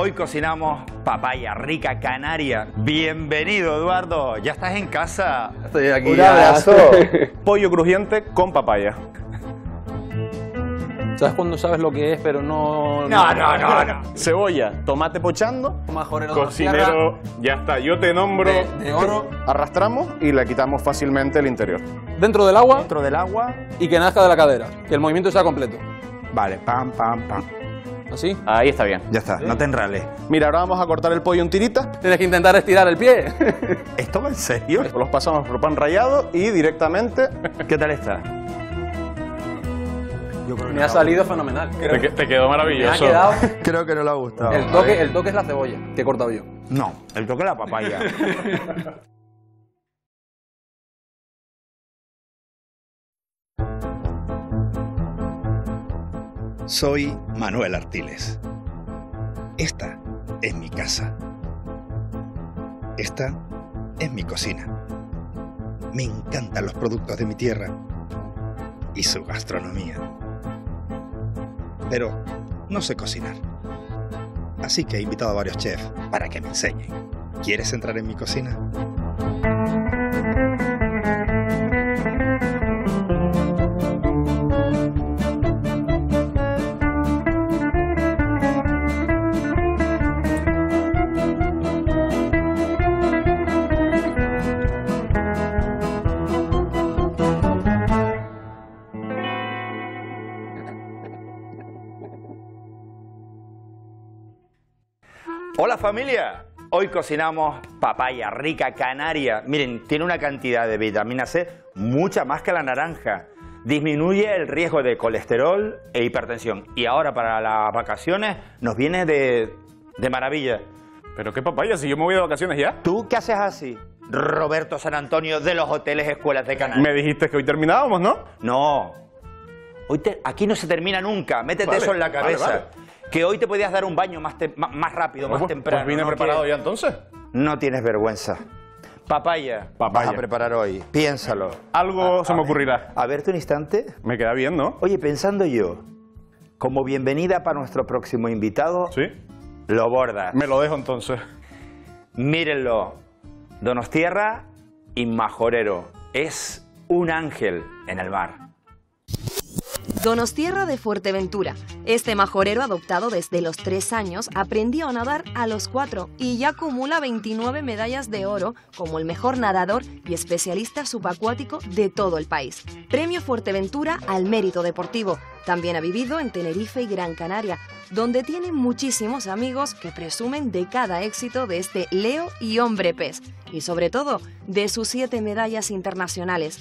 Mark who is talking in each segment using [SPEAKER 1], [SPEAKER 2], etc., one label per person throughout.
[SPEAKER 1] Hoy cocinamos papaya rica canaria. Bienvenido, Eduardo. ¿Ya estás en casa?
[SPEAKER 2] Estoy aquí.
[SPEAKER 1] Un abrazo.
[SPEAKER 2] Pollo crujiente con papaya. ¿Sabes cuando sabes lo que es, pero no.
[SPEAKER 1] No, no, no, no.
[SPEAKER 2] Cebolla, tomate pochando.
[SPEAKER 3] Majorero
[SPEAKER 2] Cocinero, ya está. Yo te nombro.
[SPEAKER 3] De- de oro.
[SPEAKER 2] Arrastramos y le quitamos fácilmente el interior.
[SPEAKER 3] Dentro del agua
[SPEAKER 1] Dentro del agua.
[SPEAKER 3] y que nazca de la cadera. Que el movimiento sea completo.
[SPEAKER 1] Vale, pam, pam, pam.
[SPEAKER 3] Así.
[SPEAKER 2] Ahí está bien.
[SPEAKER 1] Ya está, no te enrales.
[SPEAKER 2] Mira, ahora vamos a cortar el pollo en tiritas.
[SPEAKER 3] Tienes que intentar estirar el pie.
[SPEAKER 1] ¿Esto va en serio?
[SPEAKER 2] Los pasamos por pan rallado y directamente.
[SPEAKER 1] ¿Qué tal está? Yo creo
[SPEAKER 3] Me ha salido fenomenal.
[SPEAKER 2] Te, que- te quedó
[SPEAKER 3] Me ha
[SPEAKER 2] maravilloso.
[SPEAKER 3] quedado.
[SPEAKER 1] Creo que no le ha gustado.
[SPEAKER 3] El toque, el toque es la cebolla que he cortado yo.
[SPEAKER 1] No, el toque de la papaya.
[SPEAKER 4] Soy Manuel Artiles. Esta es mi casa. Esta es mi cocina. Me encantan los productos de mi tierra y su gastronomía. Pero no sé cocinar. Así que he invitado a varios chefs para que me enseñen. ¿Quieres entrar en mi cocina?
[SPEAKER 1] Familia, hoy cocinamos papaya rica canaria. Miren, tiene una cantidad de vitamina C mucha más que la naranja. Disminuye el riesgo de colesterol e hipertensión. Y ahora para las vacaciones nos viene de, de maravilla.
[SPEAKER 2] Pero qué papaya, si yo me voy de vacaciones ya.
[SPEAKER 1] ¿Tú qué haces así? Roberto San Antonio de los hoteles Escuelas de Canarias.
[SPEAKER 2] Me dijiste que hoy terminábamos, ¿no?
[SPEAKER 1] No. Hoy te- aquí no se termina nunca. Métete
[SPEAKER 2] Vale,
[SPEAKER 1] eso en la
[SPEAKER 2] vale,
[SPEAKER 1] cabeza.
[SPEAKER 2] vale.
[SPEAKER 1] Que hoy te podías dar un baño más, más, rápido, más
[SPEAKER 2] Pues-
[SPEAKER 1] temprano.
[SPEAKER 2] Pues vine
[SPEAKER 1] ¿no?
[SPEAKER 2] preparado ya entonces.
[SPEAKER 1] No tienes vergüenza. Papaya.
[SPEAKER 2] Papaya.
[SPEAKER 1] Vas a preparar hoy. Piénsalo.
[SPEAKER 2] Algo se me ocurrirá.
[SPEAKER 1] A verte un instante.
[SPEAKER 2] Me queda bien, ¿no?
[SPEAKER 1] Oye, pensando yo, como bienvenida para nuestro próximo invitado,
[SPEAKER 2] Sí.
[SPEAKER 1] lo bordas.
[SPEAKER 2] Me lo dejo entonces.
[SPEAKER 1] Mírenlo. Donostierra y Majorero. Es un ángel en el mar.
[SPEAKER 5] Donostierra de Fuerteventura. Este majorero adoptado desde los 3 años aprendió a nadar a los 4 y ya acumula 29 medallas de oro como el mejor nadador y especialista subacuático de todo el país. Premio Fuerteventura al mérito deportivo. También ha vivido en Tenerife y Gran Canaria, donde tiene muchísimos amigos que presumen de cada éxito de este Leo y hombre pez, y sobre todo de sus siete medallas internacionales.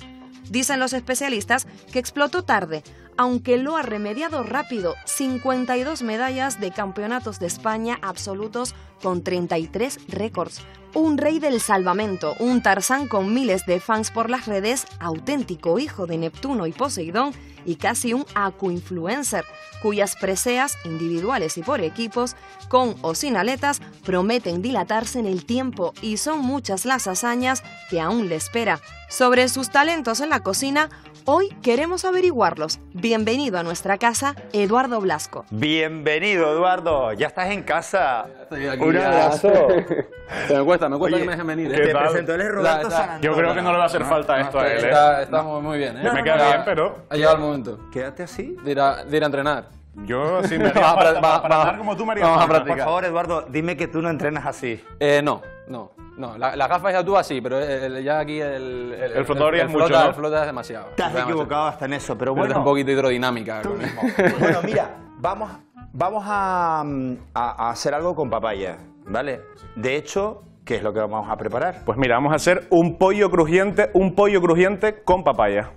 [SPEAKER 5] Dicen los especialistas que explotó tarde, aunque lo ha remediado rápido, 52 medallas de campeonatos de España absolutos con 33 récords. Un rey del salvamento, un Tarzán con miles de fans por las redes, auténtico hijo de Neptuno y Poseidón y casi un acu-influencer, cuyas preseas, individuales y por equipos, con o sin aletas, prometen dilatarse en el tiempo y son muchas las hazañas que aún le espera. Sobre sus talentos en la cocina, hoy queremos averiguarlos. Bienvenido a nuestra casa, Eduardo Blasco.
[SPEAKER 1] Bienvenido, Eduardo. Ya estás en casa.
[SPEAKER 3] Estoy aquí
[SPEAKER 1] Un abrazo.
[SPEAKER 3] me cuesta, me cuesta
[SPEAKER 1] Oye,
[SPEAKER 3] que me dejen venir.
[SPEAKER 2] ¿qué
[SPEAKER 3] ¿eh?
[SPEAKER 1] Te
[SPEAKER 2] tal?
[SPEAKER 1] presento, él es Roberto San.
[SPEAKER 2] Yo creo que no le va a hacer falta esto a él, ¿eh?
[SPEAKER 3] Está, estamos muy bien, ¿eh?
[SPEAKER 2] Me queda bien, pero-
[SPEAKER 3] Ha llegado el momento
[SPEAKER 1] Quédate así.
[SPEAKER 3] de ir a, de ir a entrenar.
[SPEAKER 2] Yo sí me
[SPEAKER 3] Vamos a
[SPEAKER 2] para,
[SPEAKER 3] va-
[SPEAKER 2] para
[SPEAKER 3] va-
[SPEAKER 2] andar como tú, María.
[SPEAKER 3] vamos a practicar.
[SPEAKER 1] Por favor, Eduardo, dime que tú no entrenas así.
[SPEAKER 3] Eh, no, no, no. La, las gafas ya tú así, pero el- ya aquí el... El,
[SPEAKER 2] El flotador ya es mucho,
[SPEAKER 3] flota,
[SPEAKER 2] ¿no?
[SPEAKER 3] El flota es demasiado.
[SPEAKER 1] Te has
[SPEAKER 3] Demasiado.
[SPEAKER 1] equivocado hasta en eso, pero bueno.
[SPEAKER 3] un poquito hidrodinámica.
[SPEAKER 1] tú mismo. bueno, mira, vamos, vamos a, a- a hacer algo con papaya, ¿vale? De hecho, ¿qué es lo que vamos a preparar?
[SPEAKER 2] Pues mira, vamos a hacer un pollo crujiente, un pollo crujiente con papaya.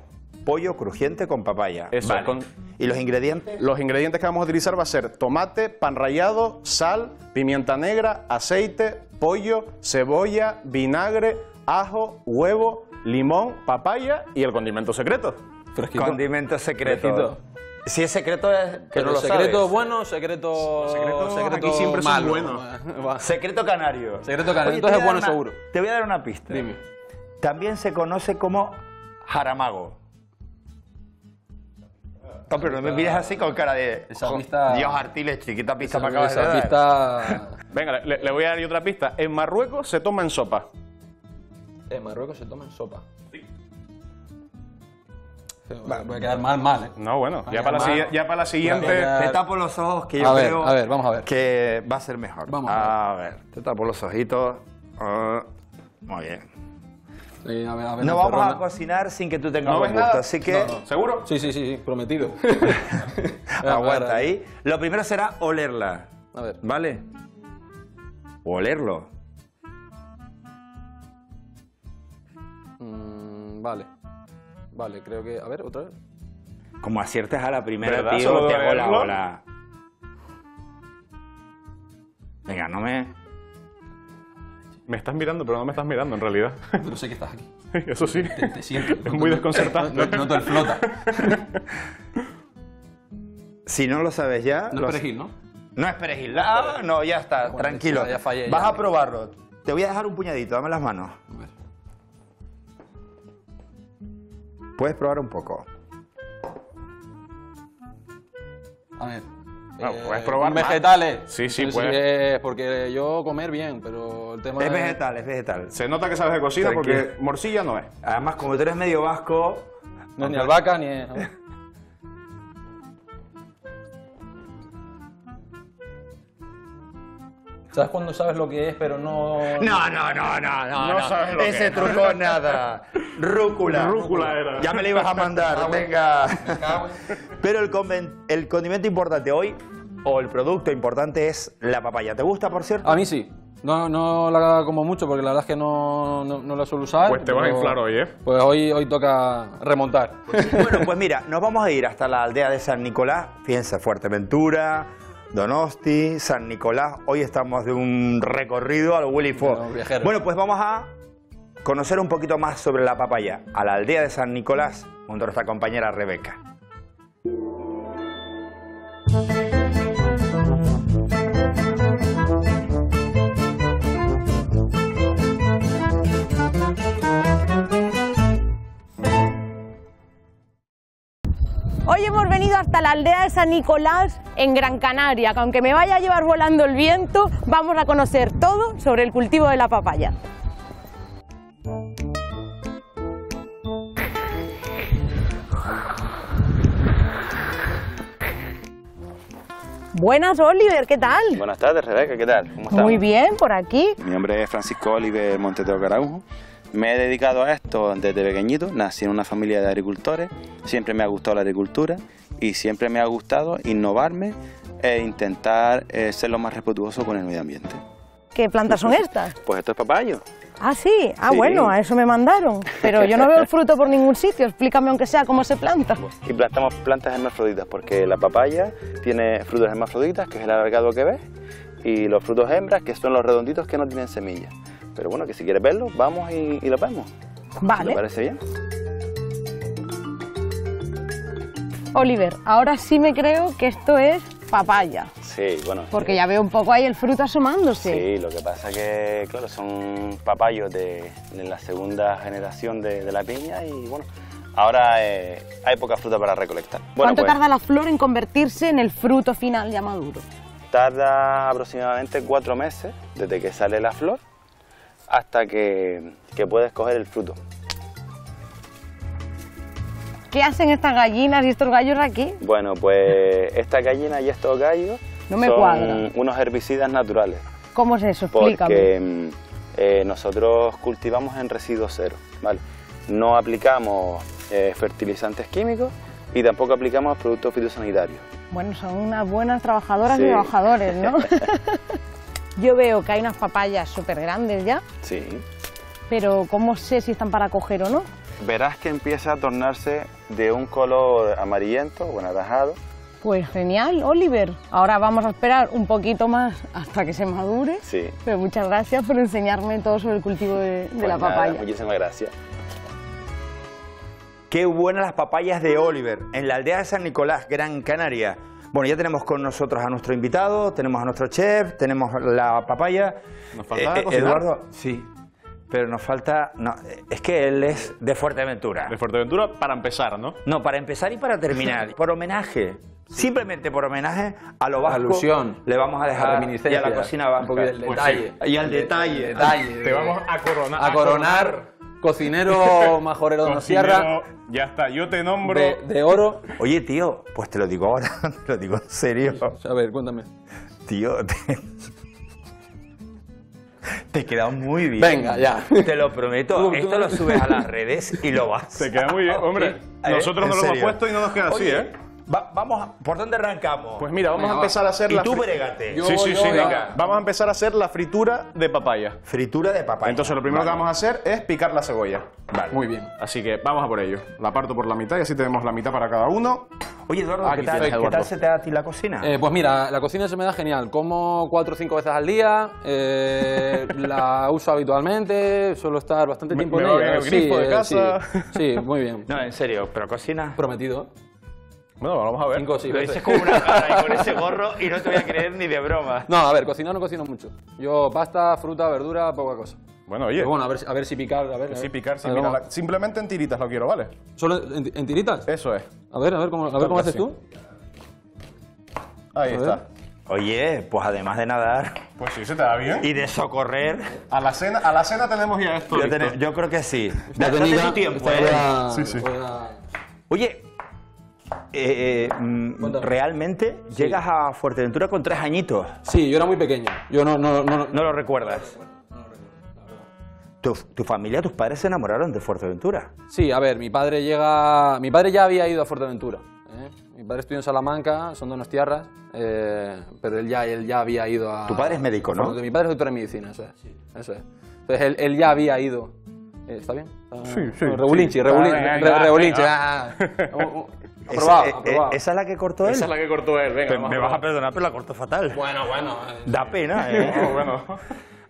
[SPEAKER 1] Pollo crujiente con papaya.
[SPEAKER 2] Eso,
[SPEAKER 1] Vale.
[SPEAKER 2] con-
[SPEAKER 1] ¿Y los ingredientes?
[SPEAKER 2] Los ingredientes que vamos a utilizar va a ser tomate, pan rallado, sal, pimienta negra, aceite, pollo, cebolla, vinagre, ajo, huevo, limón, papaya y el condimento secreto.
[SPEAKER 3] Fresquito.
[SPEAKER 1] Condimento secreto.
[SPEAKER 3] Fresquito.
[SPEAKER 1] Si es secreto es que
[SPEAKER 3] Pero
[SPEAKER 1] no lo
[SPEAKER 3] secreto
[SPEAKER 1] sabes.
[SPEAKER 3] bueno, secreto...
[SPEAKER 2] secretos
[SPEAKER 3] secreto
[SPEAKER 2] aquí siempre
[SPEAKER 3] malo.
[SPEAKER 2] buenos.
[SPEAKER 3] Va.
[SPEAKER 1] Secreto canario.
[SPEAKER 3] Secreto canario.
[SPEAKER 1] Oye,
[SPEAKER 3] Entonces es bueno
[SPEAKER 1] una-
[SPEAKER 3] seguro.
[SPEAKER 1] Te voy a dar una pista.
[SPEAKER 3] Dime.
[SPEAKER 1] También se conoce como jaramago. No, pero no me mires así con cara de...
[SPEAKER 3] Esa
[SPEAKER 1] "Jo,
[SPEAKER 3] pista-
[SPEAKER 1] Dios Artiles, chiquita pista
[SPEAKER 3] Esa,
[SPEAKER 1] acabas de
[SPEAKER 3] esa
[SPEAKER 1] dar".
[SPEAKER 3] pista...
[SPEAKER 2] Venga, le, le voy a dar yo otra pista. En Marruecos se toma en sopa.
[SPEAKER 3] En Marruecos se toma en sopa. Voy a quedar mal, mal, ¿eh?
[SPEAKER 2] No, bueno, ya para, la,
[SPEAKER 3] mal.
[SPEAKER 2] sigui- ya para la siguiente.
[SPEAKER 1] Te tapo los ojos que yo
[SPEAKER 3] A ver,
[SPEAKER 1] creo
[SPEAKER 3] a ver, vamos a ver.
[SPEAKER 1] que va a ser mejor.
[SPEAKER 3] Vamos a
[SPEAKER 1] a ver. Te tapo los ojitos. Ah, muy bien.
[SPEAKER 3] Sí, a ver, a ver,
[SPEAKER 1] No vamos a cocinar sin que tú tengas
[SPEAKER 2] ¿No
[SPEAKER 1] buen
[SPEAKER 2] ves
[SPEAKER 1] gusto,
[SPEAKER 2] nada?
[SPEAKER 1] así que
[SPEAKER 2] ¿Seguro?
[SPEAKER 3] Sí, sí, sí, sí, prometido.
[SPEAKER 1] aguanta ahí. Lo primero será olerla,
[SPEAKER 3] A ver.
[SPEAKER 1] ¿vale? O olerlo.
[SPEAKER 3] Mm, vale. Vale, creo que... A ver, otra vez.
[SPEAKER 1] Como aciertes a la primera, tío, te hago la bola. Venga, no me...
[SPEAKER 2] Me estás mirando, pero no me estás mirando en realidad.
[SPEAKER 3] Pero sé que estás aquí.
[SPEAKER 2] Eso sí.
[SPEAKER 3] Te, te siento.
[SPEAKER 2] Es muy desconcertante.
[SPEAKER 3] No, noto el flota.
[SPEAKER 1] Si no lo sabes ya...
[SPEAKER 3] No
[SPEAKER 1] lo-
[SPEAKER 3] es perejil, ¿no?
[SPEAKER 1] No es perejil. Ah, no, ya está,
[SPEAKER 3] Bueno,
[SPEAKER 1] tranquilo.
[SPEAKER 3] ya fallé,
[SPEAKER 1] Vas
[SPEAKER 3] ya.
[SPEAKER 1] a probarlo. Te voy a dejar un puñadito, dame las manos.
[SPEAKER 3] A ver.
[SPEAKER 1] Puedes probar un poco.
[SPEAKER 3] A ver.
[SPEAKER 2] Ah, puedes probar más.
[SPEAKER 3] Vegetales.
[SPEAKER 2] Sí, sí,
[SPEAKER 3] Pero
[SPEAKER 2] puedes.
[SPEAKER 3] eh, porque yo comer bien, pero el tema
[SPEAKER 1] Es vegetal, es vegetal.
[SPEAKER 2] Se nota que sabes de cocina
[SPEAKER 1] Tranquilo.
[SPEAKER 2] porque morcilla no es.
[SPEAKER 1] Además, como tú eres medio vasco,
[SPEAKER 3] No es ni albahaca ni... es- ¿Sabes cuando sabes lo que es, pero no...
[SPEAKER 1] No, no, no, no, no.
[SPEAKER 2] No sabes lo que
[SPEAKER 1] Ese
[SPEAKER 2] es.
[SPEAKER 1] truco nada. Rúcula.
[SPEAKER 2] Rúcula era.
[SPEAKER 1] Ya me lo ibas a mandar, venga. Pero el, condimento importante hoy, o el producto importante, es la papaya. ¿Te gusta, por cierto?
[SPEAKER 3] A mí sí. No, no la como mucho porque la verdad es que no, no, no la suelo usar.
[SPEAKER 2] Pues te vas a inflar hoy, ¿eh?
[SPEAKER 3] Pues hoy, hoy toca remontar.
[SPEAKER 1] Bueno, pues mira, nos vamos a ir hasta la aldea de San Nicolás. Fíjense, Fuerteventura, Donosti, San Nicolás. Hoy estamos de un recorrido al Willy
[SPEAKER 3] viajeros.
[SPEAKER 1] Bueno, pues vamos a conocer un poquito más sobre la papaya. A la aldea de San Nicolás, junto a nuestra compañera Rebeca.
[SPEAKER 6] Hoy hemos venido hasta la aldea de San Nicolás en Gran Canaria, que aunque me vaya a llevar volando el viento, vamos a conocer todo sobre el cultivo de la papaya. Buenas, Oliver, ¿qué tal?
[SPEAKER 7] Buenas tardes, Rebeca, ¿qué tal? ¿Cómo estás?
[SPEAKER 6] Muy bien, por aquí.
[SPEAKER 7] Mi nombre es Francisco Oliver Monteteo Caraujo. Me he dedicado a esto desde pequeñito, nací en una familia de agricultores, siempre me ha gustado la agricultura y siempre me ha gustado innovarme e intentar eh, ser lo más respetuoso con el medio ambiente.
[SPEAKER 6] ¿Qué plantas son estas?
[SPEAKER 7] Pues esto es papayo.
[SPEAKER 6] Ah, sí. Ah,
[SPEAKER 7] Sí.
[SPEAKER 6] bueno, a eso me mandaron. Pero yo no veo el fruto por ningún sitio. Explícame aunque sea cómo se planta.
[SPEAKER 7] Y plantamos plantas hermafroditas porque la papaya tiene frutos hermafroditas, que es el alargado que ves, y los frutos hembras, que son los redonditos que no tienen semillas. Pero bueno, que si quieres verlos, vamos y, y los vemos. ¿Te
[SPEAKER 6] Vale.
[SPEAKER 7] parece bien?
[SPEAKER 6] Oliver, ahora sí me creo que esto es papaya.
[SPEAKER 7] Sí, bueno.
[SPEAKER 6] Porque ya veo un poco ahí el fruto asomándose.
[SPEAKER 7] Sí, lo que pasa que, claro, son papayos de, de la segunda generación de, de la piña y bueno, ahora eh, hay poca fruta para recolectar. Bueno,
[SPEAKER 6] ¿Cuánto
[SPEAKER 7] pues,
[SPEAKER 6] tarda la flor en convertirse en el fruto final ya maduro?
[SPEAKER 7] tarda aproximadamente cuatro meses desde que sale la flor hasta que, que puedes coger el fruto.
[SPEAKER 6] ¿Qué hacen estas gallinas y estos gallos aquí?
[SPEAKER 7] Bueno, pues esta gallina y estos gallos
[SPEAKER 6] No me
[SPEAKER 7] son
[SPEAKER 6] cuadra.
[SPEAKER 7] unos herbicidas naturales.
[SPEAKER 6] ¿Cómo es eso? Explícame.
[SPEAKER 7] porque mm, eh, nosotros cultivamos en residuo cero, ¿vale? No aplicamos eh, fertilizantes químicos y tampoco aplicamos productos fitosanitarios.
[SPEAKER 6] Bueno, son unas buenas trabajadoras
[SPEAKER 7] Sí.
[SPEAKER 6] y trabajadores, ¿no? Yo veo que hay unas papayas súper grandes ya,
[SPEAKER 7] Sí.
[SPEAKER 6] pero ¿cómo sé si están para coger o no?
[SPEAKER 7] Verás que empieza a tornarse de un color amarillento o anaranjado.
[SPEAKER 6] Pues genial, Oliver. Ahora vamos a esperar un poquito más hasta que se madure.
[SPEAKER 7] Sí.
[SPEAKER 6] Pero muchas gracias por enseñarme todo sobre el cultivo de, de
[SPEAKER 7] Pues
[SPEAKER 6] la
[SPEAKER 7] nada,
[SPEAKER 6] papaya.
[SPEAKER 7] muchísimas gracias.
[SPEAKER 1] Qué buenas las papayas de Oliver, en la aldea de San Nicolás, Gran Canaria. Bueno, ya tenemos con nosotros a nuestro invitado, tenemos a nuestro chef, tenemos la papaya.
[SPEAKER 2] Nos falta
[SPEAKER 1] Eh, eh. Eduardo, sí. Pero nos falta... No, es que él es de Fuerteventura.
[SPEAKER 2] De Fuerteventura para empezar, ¿no?
[SPEAKER 1] No, para empezar y para terminar. por homenaje. Simplemente por homenaje a lo vasco.
[SPEAKER 3] Alusión.
[SPEAKER 1] Le vamos a dejar y a la cocina vasca.
[SPEAKER 3] Un poquito del
[SPEAKER 1] Pues
[SPEAKER 3] detalle.
[SPEAKER 1] sí. Y al detalle.
[SPEAKER 3] Detalle.
[SPEAKER 2] Te vamos a coronar.
[SPEAKER 3] a coronar cocinero majorero de Sierra
[SPEAKER 2] Ya está, yo te nombro.
[SPEAKER 3] de, de oro.
[SPEAKER 1] Oye, tío, pues te lo digo ahora, te lo digo en serio.
[SPEAKER 3] A ver, cuéntame.
[SPEAKER 1] Tío, te, te queda muy bien.
[SPEAKER 3] Venga, ya.
[SPEAKER 1] Te lo prometo.
[SPEAKER 3] Tú- tú-
[SPEAKER 1] Esto lo subes a las redes y lo vas.
[SPEAKER 2] Te queda muy bien. Hombre,
[SPEAKER 1] Eh,
[SPEAKER 2] nosotros no lo hemos puesto y no nos queda así,
[SPEAKER 1] Oye,
[SPEAKER 2] ¿eh?
[SPEAKER 1] Va- vamos, a- ¿por dónde arrancamos?
[SPEAKER 2] Pues mira, vamos a
[SPEAKER 3] va.
[SPEAKER 2] empezar a hacer
[SPEAKER 1] y
[SPEAKER 2] la
[SPEAKER 1] tú.
[SPEAKER 3] Yo-
[SPEAKER 2] Sí, sí, sí, venga. Vamos a empezar a hacer la fritura de papaya.
[SPEAKER 1] Fritura de papaya.
[SPEAKER 2] Entonces lo primero
[SPEAKER 1] Vale.
[SPEAKER 2] que vamos a hacer es picar la cebolla.
[SPEAKER 1] Vale.
[SPEAKER 3] Muy bien.
[SPEAKER 2] Así que vamos a por ello. La parto por la mitad y así tenemos la mitad para cada uno.
[SPEAKER 1] Oye, Eduardo, ¿qué, tal,
[SPEAKER 2] tienes,
[SPEAKER 1] ¿qué
[SPEAKER 2] Eduardo.
[SPEAKER 1] tal se te da a ti la cocina?
[SPEAKER 3] Eh, pues mira, la cocina se me da genial. Como cuatro o cinco veces al día, eh, la uso habitualmente, suelo estar bastante tiempo
[SPEAKER 2] me
[SPEAKER 3] en ella.
[SPEAKER 2] el grifo de
[SPEAKER 3] eh,
[SPEAKER 2] casa.
[SPEAKER 3] Sí, sí, muy bien.
[SPEAKER 1] no, en serio, pero cocina.
[SPEAKER 3] Prometido.
[SPEAKER 2] Bueno, vamos a ver.
[SPEAKER 3] Cinco seis
[SPEAKER 1] Lo dices con una cara y con ese gorro y no te voy a creer ni de broma.
[SPEAKER 3] No, a ver, cocinar no cocino mucho. Yo pasta, fruta, verdura, poca cosa.
[SPEAKER 2] Bueno, oye.
[SPEAKER 3] Pero bueno, a ver, si- a ver si picar, a ver.
[SPEAKER 2] Sí,
[SPEAKER 3] ver.
[SPEAKER 2] picar, sí,
[SPEAKER 3] ver,
[SPEAKER 2] mira, la- simplemente en tiritas lo quiero, ¿vale?
[SPEAKER 3] ¿Solo en, en tiritas?
[SPEAKER 2] Eso es.
[SPEAKER 3] A ver, a ver cómo, a ver cómo haces
[SPEAKER 2] sí.
[SPEAKER 3] tú.
[SPEAKER 2] Ahí
[SPEAKER 3] A
[SPEAKER 2] está.
[SPEAKER 3] ver.
[SPEAKER 1] Oye, pues además de nadar
[SPEAKER 2] Pues sí, se te da bien.
[SPEAKER 1] y de socorrer,
[SPEAKER 2] A la cena, a la cena tenemos ya esto.
[SPEAKER 1] yo, yo creo que sí.
[SPEAKER 3] Técnica-
[SPEAKER 1] tu tiempo, ¿eh?
[SPEAKER 2] Sí, sí.
[SPEAKER 1] Oye, eh, eh, mm. ¿realmente llegas a Fuerteventura con tres añitos?
[SPEAKER 3] Sí, yo era muy pequeño. Yo no, no, no,
[SPEAKER 1] ¿No lo recuerdas? ¿Tu, tu familia, tus padres se enamoraron de Fuerteventura?
[SPEAKER 3] Sí, a ver, mi padre llega. Mi padre ya había ido a Fuerteventura. ¿eh? Mi padre estudió en Salamanca, son donostiarras, eh, pero él ya, él ya había ido a.
[SPEAKER 1] Tu padre es médico, ¿no?
[SPEAKER 3] Mi padre es doctor en medicina, eso es. Eso es. Entonces él, él ya había ido. Eh, ¿Está bien? Está-
[SPEAKER 2] Sí, sí,
[SPEAKER 3] Regulinchi,
[SPEAKER 2] sí.
[SPEAKER 3] regulinchi,
[SPEAKER 2] Ah,
[SPEAKER 3] ah. Uh,
[SPEAKER 1] Esa,
[SPEAKER 3] Aprobado,
[SPEAKER 1] eh, eh,
[SPEAKER 3] aprobado.
[SPEAKER 1] ¿Esa es la que cortó él?
[SPEAKER 2] Esa es la que cortó él, venga. Vamos
[SPEAKER 1] me vas a perdonar, pero la cortó fatal.
[SPEAKER 3] Bueno, bueno.
[SPEAKER 1] Da pena, ¿eh?
[SPEAKER 2] No, bueno.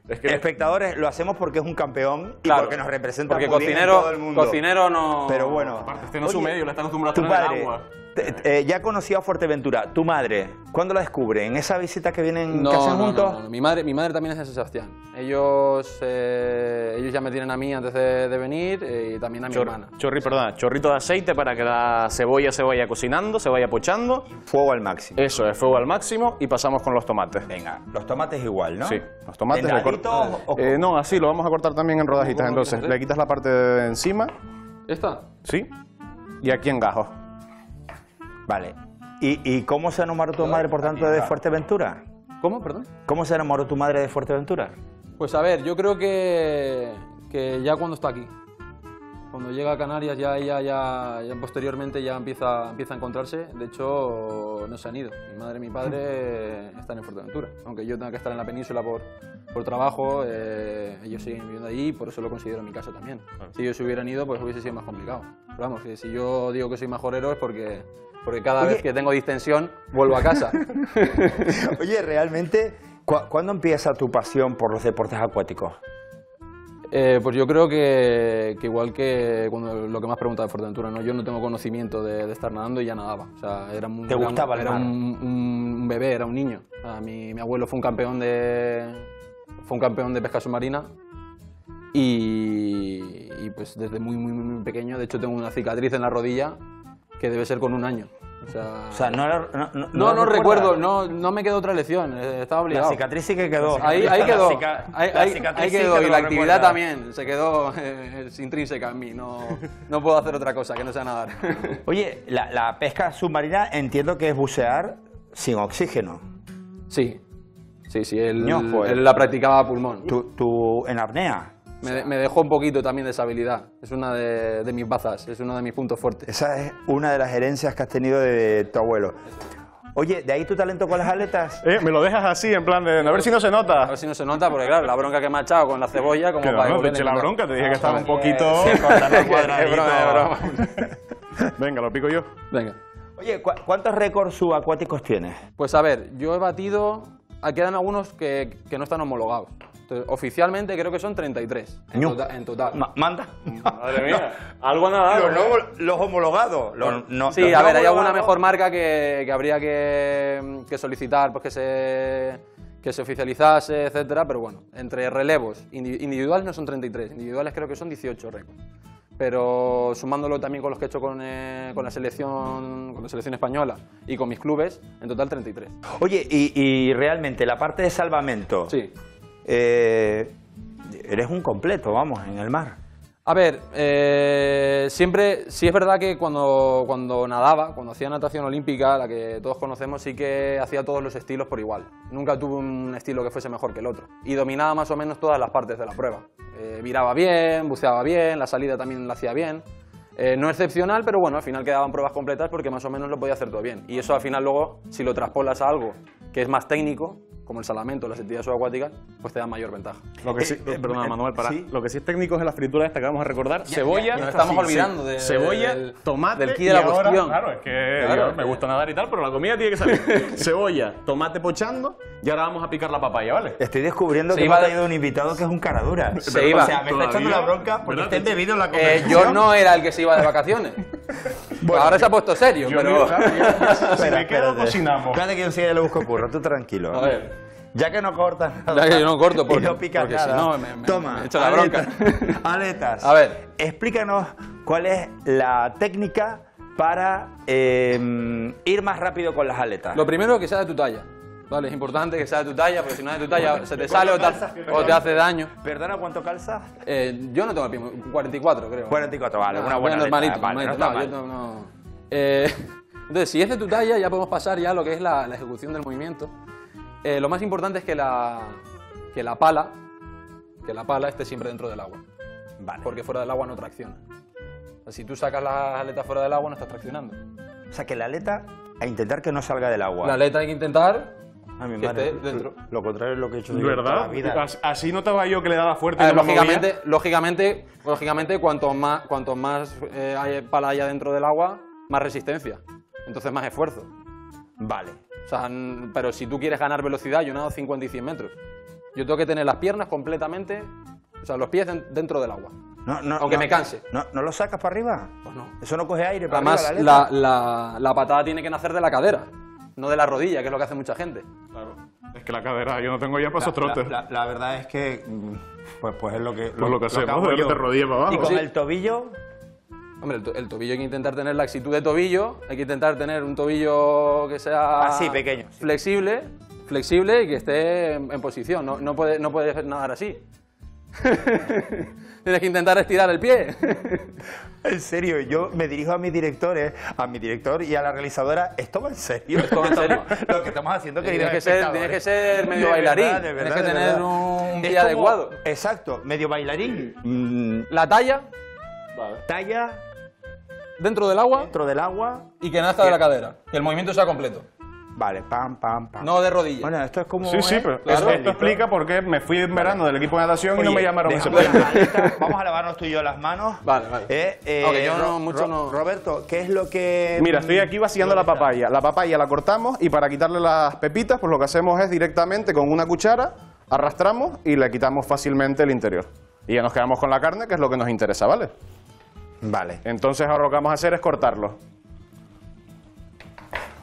[SPEAKER 2] Es que
[SPEAKER 1] Espectadores, lo hacemos porque es un campeón y
[SPEAKER 3] Claro,
[SPEAKER 1] porque nos representa
[SPEAKER 3] porque
[SPEAKER 1] muy bien en
[SPEAKER 3] cocinero,
[SPEAKER 1] todo el mundo.
[SPEAKER 3] cocinero no.
[SPEAKER 1] Pero bueno,
[SPEAKER 2] aparte, este no es su medio, le está acostumbrado a
[SPEAKER 1] tu padre
[SPEAKER 2] agua.
[SPEAKER 1] te- te- eh, ya conoció a Fuerteventura. Tu madre, ¿cuándo la descubre? ¿En esa visita que vienen
[SPEAKER 3] No,
[SPEAKER 1] que hacen
[SPEAKER 3] no,
[SPEAKER 1] juntos?
[SPEAKER 3] no, no. Mi, madre, mi madre también es de San Sebastián. Ellos, eh, ellos ya me tienen a mí antes de, de venir eh, y también a mi
[SPEAKER 2] Chor-
[SPEAKER 3] hermana.
[SPEAKER 2] chorri, perdona, chorrito de aceite para que la cebolla se vaya cocinando, se vaya pochando.
[SPEAKER 1] Fuego al máximo.
[SPEAKER 2] Eso es, fuego al máximo y pasamos con los tomates.
[SPEAKER 1] Venga, los tomates igual, ¿no?
[SPEAKER 2] Sí, los tomates
[SPEAKER 1] ¿En
[SPEAKER 2] le cor-
[SPEAKER 1] daditos o-
[SPEAKER 2] Eh, no, así lo vamos a cortar también en rodajitas.
[SPEAKER 3] ¿Cómo lo
[SPEAKER 2] Entonces, le quitas la parte de encima,
[SPEAKER 3] ¿Esta?
[SPEAKER 2] ¿sí? Y aquí en gajos.
[SPEAKER 1] Vale. ¿Y, y cómo se enamoró tu madre, por tanto, de Fuerteventura?
[SPEAKER 3] ¿Cómo? Perdón.
[SPEAKER 1] ¿Cómo se enamoró tu madre de Fuerteventura?
[SPEAKER 3] Pues a ver, yo creo que, que ya cuando está aquí. Cuando llega a Canarias ya ella ya, ya posteriormente ya empieza, empieza a encontrarse. De hecho, no se han ido. Mi madre y mi padre están en Fuerteventura. Aunque yo tenga que estar en la península por, por trabajo, eh, ellos siguen viviendo allí y por eso lo considero mi casa también. Si ellos se hubieran ido, pues hubiese sido más complicado. Pero vamos, que si yo digo que soy majorero es porque, porque cada
[SPEAKER 1] Oye.
[SPEAKER 3] vez que tengo distensión vuelvo a casa.
[SPEAKER 1] Oye, realmente, ¿cu- ¿cuándo empieza tu pasión por los deportes acuáticos?
[SPEAKER 3] Eh, pues yo creo que, que igual que cuando lo que me has preguntado de Fuerteventura, ¿no? yo no tengo conocimiento de, de estar nadando y ya nadaba. O sea, era un,
[SPEAKER 1] ¿Te
[SPEAKER 3] era un-
[SPEAKER 1] gustaba el
[SPEAKER 3] era
[SPEAKER 1] mar?
[SPEAKER 3] un, un- un bebé, era un niño. O sea, mi, mi abuelo fue un campeón de fue un campeón de pesca submarina y, y, pues desde muy, muy muy pequeño, de hecho tengo una cicatriz en la rodilla que debe ser con un año. O sea,
[SPEAKER 1] O sea, no, la- no, no,
[SPEAKER 3] no, no
[SPEAKER 1] la
[SPEAKER 3] recuerdo, no, no me quedó otra lección, eh, estaba
[SPEAKER 1] La
[SPEAKER 3] obligado.
[SPEAKER 1] cicatriz sí que quedó.
[SPEAKER 3] Ahí, ahí
[SPEAKER 1] La
[SPEAKER 3] quedó,
[SPEAKER 1] cica-
[SPEAKER 3] ahí,
[SPEAKER 1] la cicatriz
[SPEAKER 3] ahí
[SPEAKER 1] sí
[SPEAKER 3] quedó
[SPEAKER 1] que
[SPEAKER 3] y
[SPEAKER 1] lo
[SPEAKER 3] la actividad
[SPEAKER 1] recuerdas.
[SPEAKER 3] también se quedó eh, es intrínseca en mí, no, no puedo hacer otra cosa que no sea nadar.
[SPEAKER 1] Oye, la, la pesca submarina entiendo que es bucear sin oxígeno.
[SPEAKER 3] Sí, sí, sí, él,
[SPEAKER 1] eh.
[SPEAKER 3] él la practicaba a pulmón.
[SPEAKER 1] Tú, tú en apnea.
[SPEAKER 3] Me, me dejó un poquito también de esa habilidad, es una de, de mis bazas, es uno de mis puntos fuertes.
[SPEAKER 1] Esa es una de las herencias que has tenido de tu abuelo. Oye, ¿de ahí tu talento con las aletas?
[SPEAKER 2] Eh, me lo dejas así, en plan de. A ver si no se
[SPEAKER 3] A
[SPEAKER 2] nota.
[SPEAKER 3] ver si no se nota, porque claro, la bronca que me ha echado con la cebolla, como
[SPEAKER 2] Que no,
[SPEAKER 3] para
[SPEAKER 2] no, te eché la bronca, te dije que
[SPEAKER 3] Ah,
[SPEAKER 2] estaba un poquito.
[SPEAKER 1] Sí,
[SPEAKER 3] broma, broma.
[SPEAKER 2] Venga, lo pico yo.
[SPEAKER 3] Venga.
[SPEAKER 1] Oye, ¿cu- ¿cuántos récords subacuáticos tienes?
[SPEAKER 3] Pues a ver, yo he batido, quedan algunos que, que no están homologados. Entonces, oficialmente creo que son 33 en,
[SPEAKER 1] Ñu.
[SPEAKER 3] tota- en total.
[SPEAKER 1] Ma- manda.
[SPEAKER 2] Madre mía, algo ha nadado.
[SPEAKER 1] Los, no- los homologados. Los, no-
[SPEAKER 3] Sí,
[SPEAKER 1] los
[SPEAKER 3] a ver, hay alguna mejor marca que, que habría que, que solicitar, pues que se, que se oficializase, etcétera, pero bueno, entre relevos, indi- individuales no son 33, individuales creo que son 18 récords. Pero sumándolo también con los que he hecho con, eh, con la selección con la selección española y con mis clubes, en total 33.
[SPEAKER 1] Oye, y, y realmente la parte de salvamento.
[SPEAKER 3] Sí.
[SPEAKER 1] Eh, eres un completo, vamos, en el mar.
[SPEAKER 3] A ver, eh, siempre, sí es verdad que cuando, cuando nadaba, cuando hacía natación olímpica, la que todos conocemos, sí que hacía todos los estilos por igual. Nunca tuve un estilo que fuese mejor que el otro. Y dominaba más o menos todas las partes de la prueba. Eh, viraba bien, buceaba bien, la salida también la hacía bien. Eh, no excepcional, pero bueno, al final quedaban pruebas completas porque más o menos lo podía hacer todo bien. Y eso al final luego, si lo traspolas a algo que es más técnico, como el salvamento, las actividades subacuáticas, pues te da mayor ventaja.
[SPEAKER 2] Lo que sí,
[SPEAKER 1] Eh, eh,
[SPEAKER 2] perdona,
[SPEAKER 1] eh,
[SPEAKER 2] Manuel, para.
[SPEAKER 1] sí.
[SPEAKER 2] Lo que sí es técnico es la fritura esta que vamos a recordar. cebolla.
[SPEAKER 3] Nos estamos olvidando de-
[SPEAKER 2] Cebolla,
[SPEAKER 3] del-
[SPEAKER 2] tomate.
[SPEAKER 3] del quid de la
[SPEAKER 2] ahora,
[SPEAKER 3] cuestión.
[SPEAKER 2] Claro, es que
[SPEAKER 3] Claro,
[SPEAKER 2] yo me gusta nadar y tal, pero la comida tiene que salir. Cebolla, tomate pochando y ahora vamos a picar la papaya, ¿vale?
[SPEAKER 1] Estoy descubriendo
[SPEAKER 3] Se
[SPEAKER 1] que
[SPEAKER 3] iba
[SPEAKER 1] hemos
[SPEAKER 3] de-
[SPEAKER 1] tenido un invitado que es un cara dura.
[SPEAKER 3] Se iba.
[SPEAKER 1] O sea, me está echando la bronca porque está embebido en la
[SPEAKER 3] Eh, yo no era el que se iba de vacaciones. Ahora se ha puesto serio,
[SPEAKER 2] Yo
[SPEAKER 3] pero...
[SPEAKER 2] no, claro, yo- si
[SPEAKER 1] Espera,
[SPEAKER 2] me quedo,
[SPEAKER 1] espérate.
[SPEAKER 2] cocinamos.
[SPEAKER 1] Espérate que yo enseguida le busco curro, tú tranquilo.
[SPEAKER 3] A ver.
[SPEAKER 1] Ya que no cortas nada.
[SPEAKER 3] Ya que yo no corto
[SPEAKER 1] y
[SPEAKER 3] porque-
[SPEAKER 1] no picas
[SPEAKER 3] porque si
[SPEAKER 1] nada.
[SPEAKER 3] no me- me-
[SPEAKER 1] Toma,
[SPEAKER 3] me echo la bronca.
[SPEAKER 1] aletas. aletas.
[SPEAKER 3] A ver.
[SPEAKER 1] Explícanos cuál es la técnica para eh, ir más rápido con las aletas.
[SPEAKER 3] Lo primero que sea de tu talla. Vale, es importante que sea de tu talla, porque si no es de tu talla se te sale o te, hace- o te hace daño.
[SPEAKER 1] Perdona, ¿cuánto calza?
[SPEAKER 3] Eh, yo no tengo el muy- 44 creo.
[SPEAKER 1] 44, vale,
[SPEAKER 3] No,
[SPEAKER 1] una buena
[SPEAKER 3] normalito,
[SPEAKER 1] aleta, vale,
[SPEAKER 3] normalito.
[SPEAKER 1] no
[SPEAKER 3] No,
[SPEAKER 1] está
[SPEAKER 3] yo no- no. Eh, entonces, si es de tu talla, ya podemos pasar ya a lo que es la, la ejecución del movimiento. Eh, lo más importante es que la, que la pala, que la pala esté siempre dentro del agua,
[SPEAKER 1] Vale.
[SPEAKER 3] porque fuera del agua no tracciona. O sea, si tú sacas las aletas fuera del agua, no estás traccionando.
[SPEAKER 1] O sea, que la aleta, a intentar que no salga del agua.
[SPEAKER 3] La aleta hay que intentar
[SPEAKER 1] Ay, mi
[SPEAKER 3] que
[SPEAKER 1] madre,
[SPEAKER 3] esté dentro.
[SPEAKER 1] Lo contrario es lo que he hecho yo toda la
[SPEAKER 2] ¿Verdad?
[SPEAKER 1] vida.
[SPEAKER 2] As- Así notaba yo que le daba fuerte.
[SPEAKER 3] A
[SPEAKER 2] y
[SPEAKER 3] ver,
[SPEAKER 2] no me movía.
[SPEAKER 3] lógicamente, lógicamente, lógicamente, cuanto más, cuanto más eh, hay pala haya dentro del agua, más resistencia. Entonces más esfuerzo.
[SPEAKER 1] Vale.
[SPEAKER 3] O sea, n- pero si tú quieres ganar velocidad, yo nado 50 y 100 metros. Yo tengo que tener las piernas completamente, o sea, los pies den- dentro del agua.
[SPEAKER 1] No, no,
[SPEAKER 3] Aunque
[SPEAKER 1] no,
[SPEAKER 3] me canse.
[SPEAKER 1] No, ¿No lo sacas para arriba?
[SPEAKER 3] Pues no.
[SPEAKER 1] Eso no coge aire para
[SPEAKER 3] Además,
[SPEAKER 1] arriba
[SPEAKER 3] la,
[SPEAKER 1] la-
[SPEAKER 3] la patada tiene que nacer de la cadera, no de la rodilla, que es lo que hace mucha gente.
[SPEAKER 2] Que la cadera, yo no tengo ya para esos trotes.
[SPEAKER 1] La, la- la verdad es que mm, pues, pues es lo que
[SPEAKER 2] Pues lo que hacemos,
[SPEAKER 1] hago
[SPEAKER 2] de-
[SPEAKER 1] yo.
[SPEAKER 2] de rodilla para abajo.
[SPEAKER 1] Y con
[SPEAKER 3] Sí.
[SPEAKER 1] el tobillo
[SPEAKER 3] Hombre, el, to- el tobillo hay que intentar tener laxitud de tobillo, hay que intentar tener un tobillo que sea
[SPEAKER 1] Así, pequeño,
[SPEAKER 3] flexible, flexible y que esté en, en posición. No, no puedes no puedes nadar así. Tienes que intentar estirar el pie.
[SPEAKER 1] En serio, yo me dirijo a mis directores, a mi director y a la realizadora. ¿Esto va en serio?
[SPEAKER 3] Esto va en serio.
[SPEAKER 1] Lo que estamos haciendo, queridos
[SPEAKER 3] Tienes que ser, tienes que ser medio
[SPEAKER 1] De
[SPEAKER 3] bailarín.
[SPEAKER 1] verdad, de
[SPEAKER 3] tienes que
[SPEAKER 1] de
[SPEAKER 3] tener
[SPEAKER 1] verdad.
[SPEAKER 3] un pie
[SPEAKER 1] como-
[SPEAKER 3] adecuado.
[SPEAKER 1] Exacto, medio bailarín. Mm,
[SPEAKER 3] La talla
[SPEAKER 1] talla
[SPEAKER 3] dentro del agua
[SPEAKER 1] dentro del agua.
[SPEAKER 3] y que nazca de la cadera. Que el movimiento sea completo.
[SPEAKER 1] Vale, pam, pam, pam.
[SPEAKER 3] No de rodilla.
[SPEAKER 1] Bueno, esto es como.
[SPEAKER 2] Sí, sí,
[SPEAKER 1] ¿eh?
[SPEAKER 2] pero
[SPEAKER 3] Claro.
[SPEAKER 2] esto, esto explica por qué me fui en verano del equipo de natación y no me llamaron en septiembre.
[SPEAKER 1] Vamos a lavarnos tú y yo las manos.
[SPEAKER 3] Vale, vale.
[SPEAKER 1] Eh, eh,
[SPEAKER 3] yo no, mucho
[SPEAKER 1] Ro-
[SPEAKER 3] no-
[SPEAKER 1] Roberto, ¿qué es lo que.
[SPEAKER 2] Mira, estoy aquí vaciando la papaya. La papaya la cortamos y para quitarle las pepitas, pues lo que hacemos es directamente con una cuchara, arrastramos y le quitamos fácilmente el interior. Y ya nos quedamos con la carne, que es lo que nos interesa, ¿vale?
[SPEAKER 1] Vale.
[SPEAKER 2] Entonces ahora lo que vamos a hacer es cortarlo.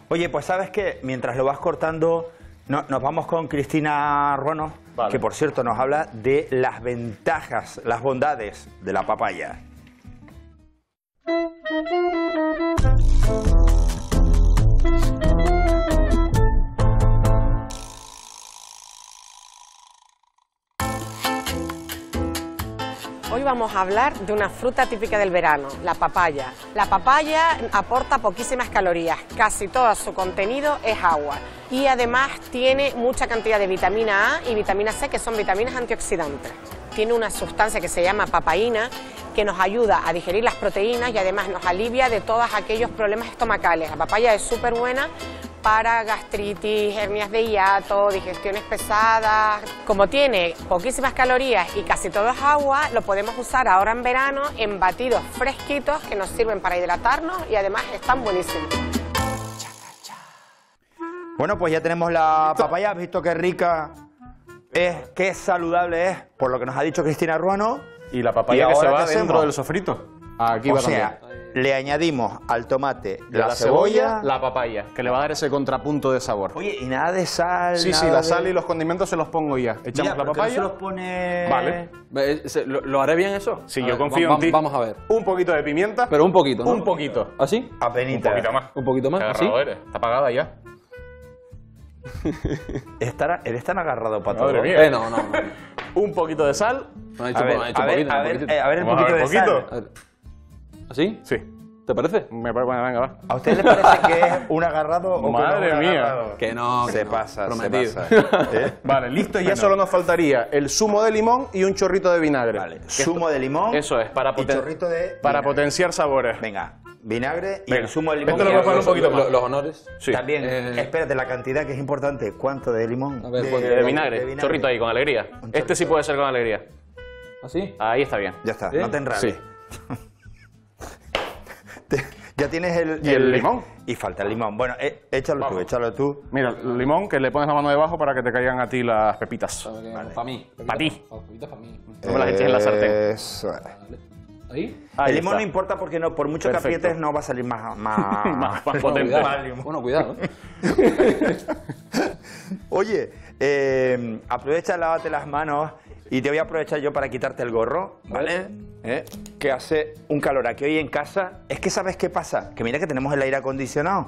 [SPEAKER 1] Oye, pues sabes que mientras lo vas cortando, no- nos vamos con Cristina Ruano,
[SPEAKER 2] Vale.
[SPEAKER 1] que por cierto nos habla de las ventajas, las bondades de la papaya.
[SPEAKER 6] Hoy vamos a hablar de una fruta típica del verano, la papaya. La papaya aporta poquísimas calorías, casi todo su contenido es agua y además tiene mucha cantidad de vitamina A y vitamina C que son vitaminas antioxidantes. Tiene una sustancia que se llama papaína que nos ayuda a digerir las proteínas y además nos alivia de todos aquellos problemas estomacales. La papaya es súper buena para gastritis, hernias de hiato, digestiones pesadas. Como tiene poquísimas calorías y casi todo es agua, lo podemos usar ahora en verano en batidos fresquitos que nos sirven para hidratarnos y además están buenísimos.
[SPEAKER 1] Bueno, pues ya tenemos la papaya, has visto qué rica es, qué saludable es, por lo que nos ha dicho Cristina Ruano.
[SPEAKER 2] Y la papaya
[SPEAKER 1] ¿Y
[SPEAKER 2] que se va
[SPEAKER 1] qué
[SPEAKER 2] dentro
[SPEAKER 1] hacemos?
[SPEAKER 2] del sofrito. Aquí
[SPEAKER 1] o
[SPEAKER 2] va
[SPEAKER 1] sea, le añadimos al tomate la, cebolla.
[SPEAKER 2] la papaya, que le va a dar ese contrapunto de sabor.
[SPEAKER 1] Oye, y nada de sal.
[SPEAKER 2] Sí, sí, la
[SPEAKER 1] de-
[SPEAKER 2] sal y los condimentos se los pongo ya. Echamos
[SPEAKER 1] Mira,
[SPEAKER 2] la
[SPEAKER 1] ¿por qué no
[SPEAKER 2] papaya.
[SPEAKER 1] se los pone.
[SPEAKER 2] Vale.
[SPEAKER 3] ¿Lo, lo haré bien eso?
[SPEAKER 2] Sí,
[SPEAKER 3] A
[SPEAKER 2] yo
[SPEAKER 3] ver,
[SPEAKER 2] confío
[SPEAKER 3] va-
[SPEAKER 2] en ti.
[SPEAKER 3] Vamos a ver.
[SPEAKER 2] Un poquito de pimienta.
[SPEAKER 3] Pero un poquito, ¿no?
[SPEAKER 2] Un poquito.
[SPEAKER 3] ¿Así?
[SPEAKER 1] Apenita.
[SPEAKER 2] Un poquito más.
[SPEAKER 3] Un poquito más,
[SPEAKER 2] Qué
[SPEAKER 3] ¿así?
[SPEAKER 2] agarrado eres. Está apagada ya.
[SPEAKER 1] Estará- eres tan agarrado para todo.
[SPEAKER 2] Madre mía.
[SPEAKER 3] Eh, no, no, no.
[SPEAKER 2] Un poquito de sal.
[SPEAKER 3] Ha
[SPEAKER 1] A ver,
[SPEAKER 3] ha
[SPEAKER 1] a
[SPEAKER 3] un
[SPEAKER 1] ver,
[SPEAKER 3] poquito,
[SPEAKER 1] a
[SPEAKER 3] un
[SPEAKER 1] ver,
[SPEAKER 3] poquito.
[SPEAKER 1] eh, a ver el
[SPEAKER 2] Vamos a
[SPEAKER 1] poquito
[SPEAKER 2] ver,
[SPEAKER 1] de
[SPEAKER 2] poquito.
[SPEAKER 1] sal.
[SPEAKER 3] A ver. ¿Así?
[SPEAKER 2] Sí.
[SPEAKER 3] ¿Te parece?
[SPEAKER 2] Me parece, bueno, venga, va.
[SPEAKER 1] ¿A usted le parece que es un agarrado o que no es
[SPEAKER 2] Madre
[SPEAKER 1] un
[SPEAKER 2] mía.
[SPEAKER 1] agarrado?
[SPEAKER 3] Que no, que
[SPEAKER 1] Se
[SPEAKER 3] no.
[SPEAKER 1] pasa,
[SPEAKER 3] Prometido.
[SPEAKER 1] se pasa. ¿Eh?
[SPEAKER 2] Vale, listo. Y ya solo nos faltaría el zumo de limón y un chorrito de vinagre.
[SPEAKER 1] Vale, zumo de limón.
[SPEAKER 2] Eso es, para,
[SPEAKER 1] y
[SPEAKER 2] poten-
[SPEAKER 1] chorrito de
[SPEAKER 2] para
[SPEAKER 1] vinagre.
[SPEAKER 2] potenciar sabores.
[SPEAKER 1] Venga, vinagre y
[SPEAKER 2] Venga.
[SPEAKER 1] el zumo de limón.
[SPEAKER 2] Esto lo voy a poner un poquito más.
[SPEAKER 3] Los, los honores.
[SPEAKER 2] Sí.
[SPEAKER 1] También,
[SPEAKER 3] Eh,
[SPEAKER 1] espérate, la cantidad que es importante. ¿Cuánto de limón?
[SPEAKER 3] A ver,
[SPEAKER 2] De,
[SPEAKER 3] ¿cuánto?
[SPEAKER 2] de vinagre. Chorrito ahí, con alegría. Este sí puede ser con alegría.
[SPEAKER 3] ¿Así?
[SPEAKER 2] Ahí está bien.
[SPEAKER 1] Ya está,
[SPEAKER 3] ¿Eh?
[SPEAKER 1] no te enrades.
[SPEAKER 2] Sí.
[SPEAKER 1] Ya tienes el,
[SPEAKER 2] ¿Y el limón?
[SPEAKER 1] Y falta el limón. Bueno, eh, échalo tú, échalo tú.
[SPEAKER 2] Mira, el limón que le pones la mano debajo para que te caigan a ti las pepitas.
[SPEAKER 3] Para mí.
[SPEAKER 2] Pa' ti.
[SPEAKER 3] Para mí.
[SPEAKER 2] No me las eches en la sartén.
[SPEAKER 1] Eso.
[SPEAKER 3] ¿Ahí?
[SPEAKER 2] Ahí
[SPEAKER 1] el limón
[SPEAKER 2] está.
[SPEAKER 1] no importa porque no, por mucho que
[SPEAKER 2] Perfecto.
[SPEAKER 1] aprietes no va a salir más, más,
[SPEAKER 2] Más- más
[SPEAKER 3] Bueno,
[SPEAKER 2] potente.
[SPEAKER 3] cuidado. Bueno, cuidado. ¿eh?
[SPEAKER 1] Oye, eh, aprovecha, lávate las manos y te voy a aprovechar yo para quitarte el gorro, ¿vale? ¿Eh? Que hace un calor aquí hoy en casa. Es que ¿sabes qué pasa? Que mira que tenemos el aire acondicionado,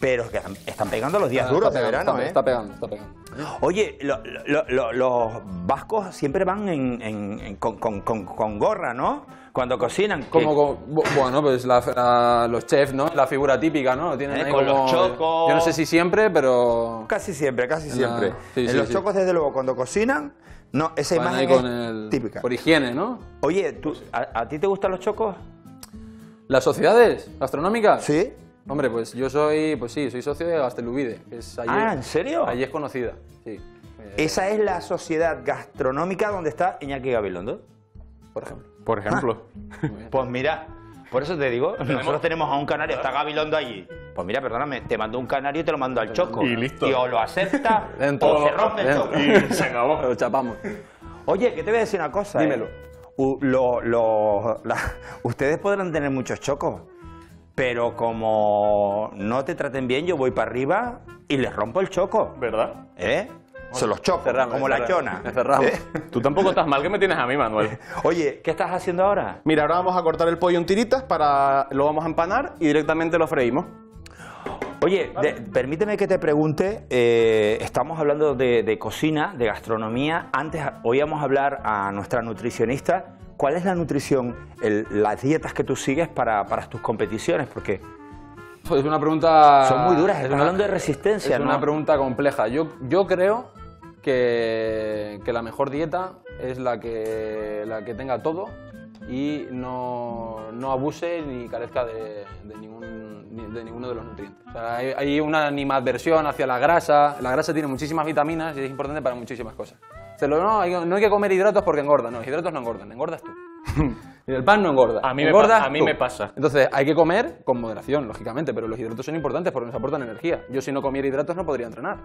[SPEAKER 1] pero que están pegando los días duros
[SPEAKER 3] Está
[SPEAKER 1] de
[SPEAKER 3] pegando,
[SPEAKER 1] verano,
[SPEAKER 3] está,
[SPEAKER 1] ¿eh?
[SPEAKER 3] Está pegando, está pegando.
[SPEAKER 1] Oye, lo- lo- lo- los vascos siempre van en- en- en- con, con- con- con gorra, ¿no? Cuando cocinan.
[SPEAKER 3] Como, bueno, pues la- la- los chefs, ¿no? La figura típica, ¿no? Tienen
[SPEAKER 1] Eh,
[SPEAKER 3] ahí
[SPEAKER 1] con
[SPEAKER 3] como-
[SPEAKER 1] los chocos.
[SPEAKER 3] Yo no sé si siempre, pero
[SPEAKER 1] Casi siempre, casi
[SPEAKER 3] En la-
[SPEAKER 1] siempre.
[SPEAKER 3] sí,
[SPEAKER 1] en
[SPEAKER 3] sí,
[SPEAKER 1] los
[SPEAKER 3] sí.
[SPEAKER 1] chocos, desde luego, cuando cocinan, no, esa
[SPEAKER 3] van
[SPEAKER 1] imagen
[SPEAKER 3] ahí con
[SPEAKER 1] es
[SPEAKER 3] el
[SPEAKER 1] típica.
[SPEAKER 3] por higiene, ¿no?
[SPEAKER 1] Oye, ¿tú, a, a ti te gustan los chocos?
[SPEAKER 3] Las sociedades gastronómicas.
[SPEAKER 1] Sí.
[SPEAKER 3] Hombre, pues yo soy, pues sí, soy socio de Gastelubide, que es allí.
[SPEAKER 1] Ah, ¿en serio?
[SPEAKER 3] Allí es conocida, sí. Eh,
[SPEAKER 1] Esa es la sociedad gastronómica donde está Iñaki Gabilondo.
[SPEAKER 3] por ejemplo.
[SPEAKER 2] Por ejemplo.
[SPEAKER 1] Pues mira, por eso te digo, nosotros tenemos a un canario, está Gabilondo allí. Pues mira, perdóname, te mando un canario y te lo mando al choco.
[SPEAKER 2] Y listo.
[SPEAKER 1] Y o lo acepta o se rompe el choco.
[SPEAKER 2] Y se acabó.
[SPEAKER 3] Lo chapamos.
[SPEAKER 1] Oye, que te voy a decir una cosa. eh.
[SPEAKER 3] Dímelo.
[SPEAKER 1] U- lo- lo- la- ustedes podrán tener muchos chocos, pero como no te traten bien, yo voy para arriba y les rompo el choco.
[SPEAKER 2] ¿Verdad?
[SPEAKER 1] ¿Eh? Se los choco,
[SPEAKER 3] Cerramos,
[SPEAKER 1] como la chona.
[SPEAKER 3] Cerramos.
[SPEAKER 1] ¿Eh?
[SPEAKER 2] Tú tampoco estás mal que me tienes a mí, Manuel.
[SPEAKER 1] Oye, ¿qué estás haciendo ahora?
[SPEAKER 2] Mira, ahora vamos a cortar el pollo en tiritas para lo vamos a empanar y directamente lo freímos.
[SPEAKER 1] Oye, de- permíteme que te pregunte, eh, estamos hablando de, de cocina, de gastronomía, antes oíamos hablar a nuestra nutricionista, ¿cuál es la nutrición, el- las dietas que tú sigues para, para tus competiciones? Porque
[SPEAKER 3] Pues es una pregunta.
[SPEAKER 1] son muy duras,
[SPEAKER 3] es
[SPEAKER 1] estamos
[SPEAKER 3] una-
[SPEAKER 1] hablando de resistencia,
[SPEAKER 3] Es
[SPEAKER 1] ¿no?
[SPEAKER 3] una pregunta compleja. Yo, yo creo que, que la mejor dieta es la que, la que tenga todo y no, no abuse ni carezca de, de ningún, ni- de ninguno de los nutrientes. O sea, hay, hay una animadversión hacia la grasa. La grasa tiene muchísimas vitaminas y es importante para muchísimas cosas. Se lo- no, hay, no hay que comer hidratos porque engorda. No, los hidratos no engordan, engordas tú. Y el pan no engorda.
[SPEAKER 2] A mí me
[SPEAKER 3] engordas
[SPEAKER 2] pa- a mí
[SPEAKER 3] tú.
[SPEAKER 2] me pasa.
[SPEAKER 3] Entonces hay que comer con moderación, lógicamente, pero los hidratos son importantes porque nos aportan energía. Yo si no comiera hidratos no podría entrenar.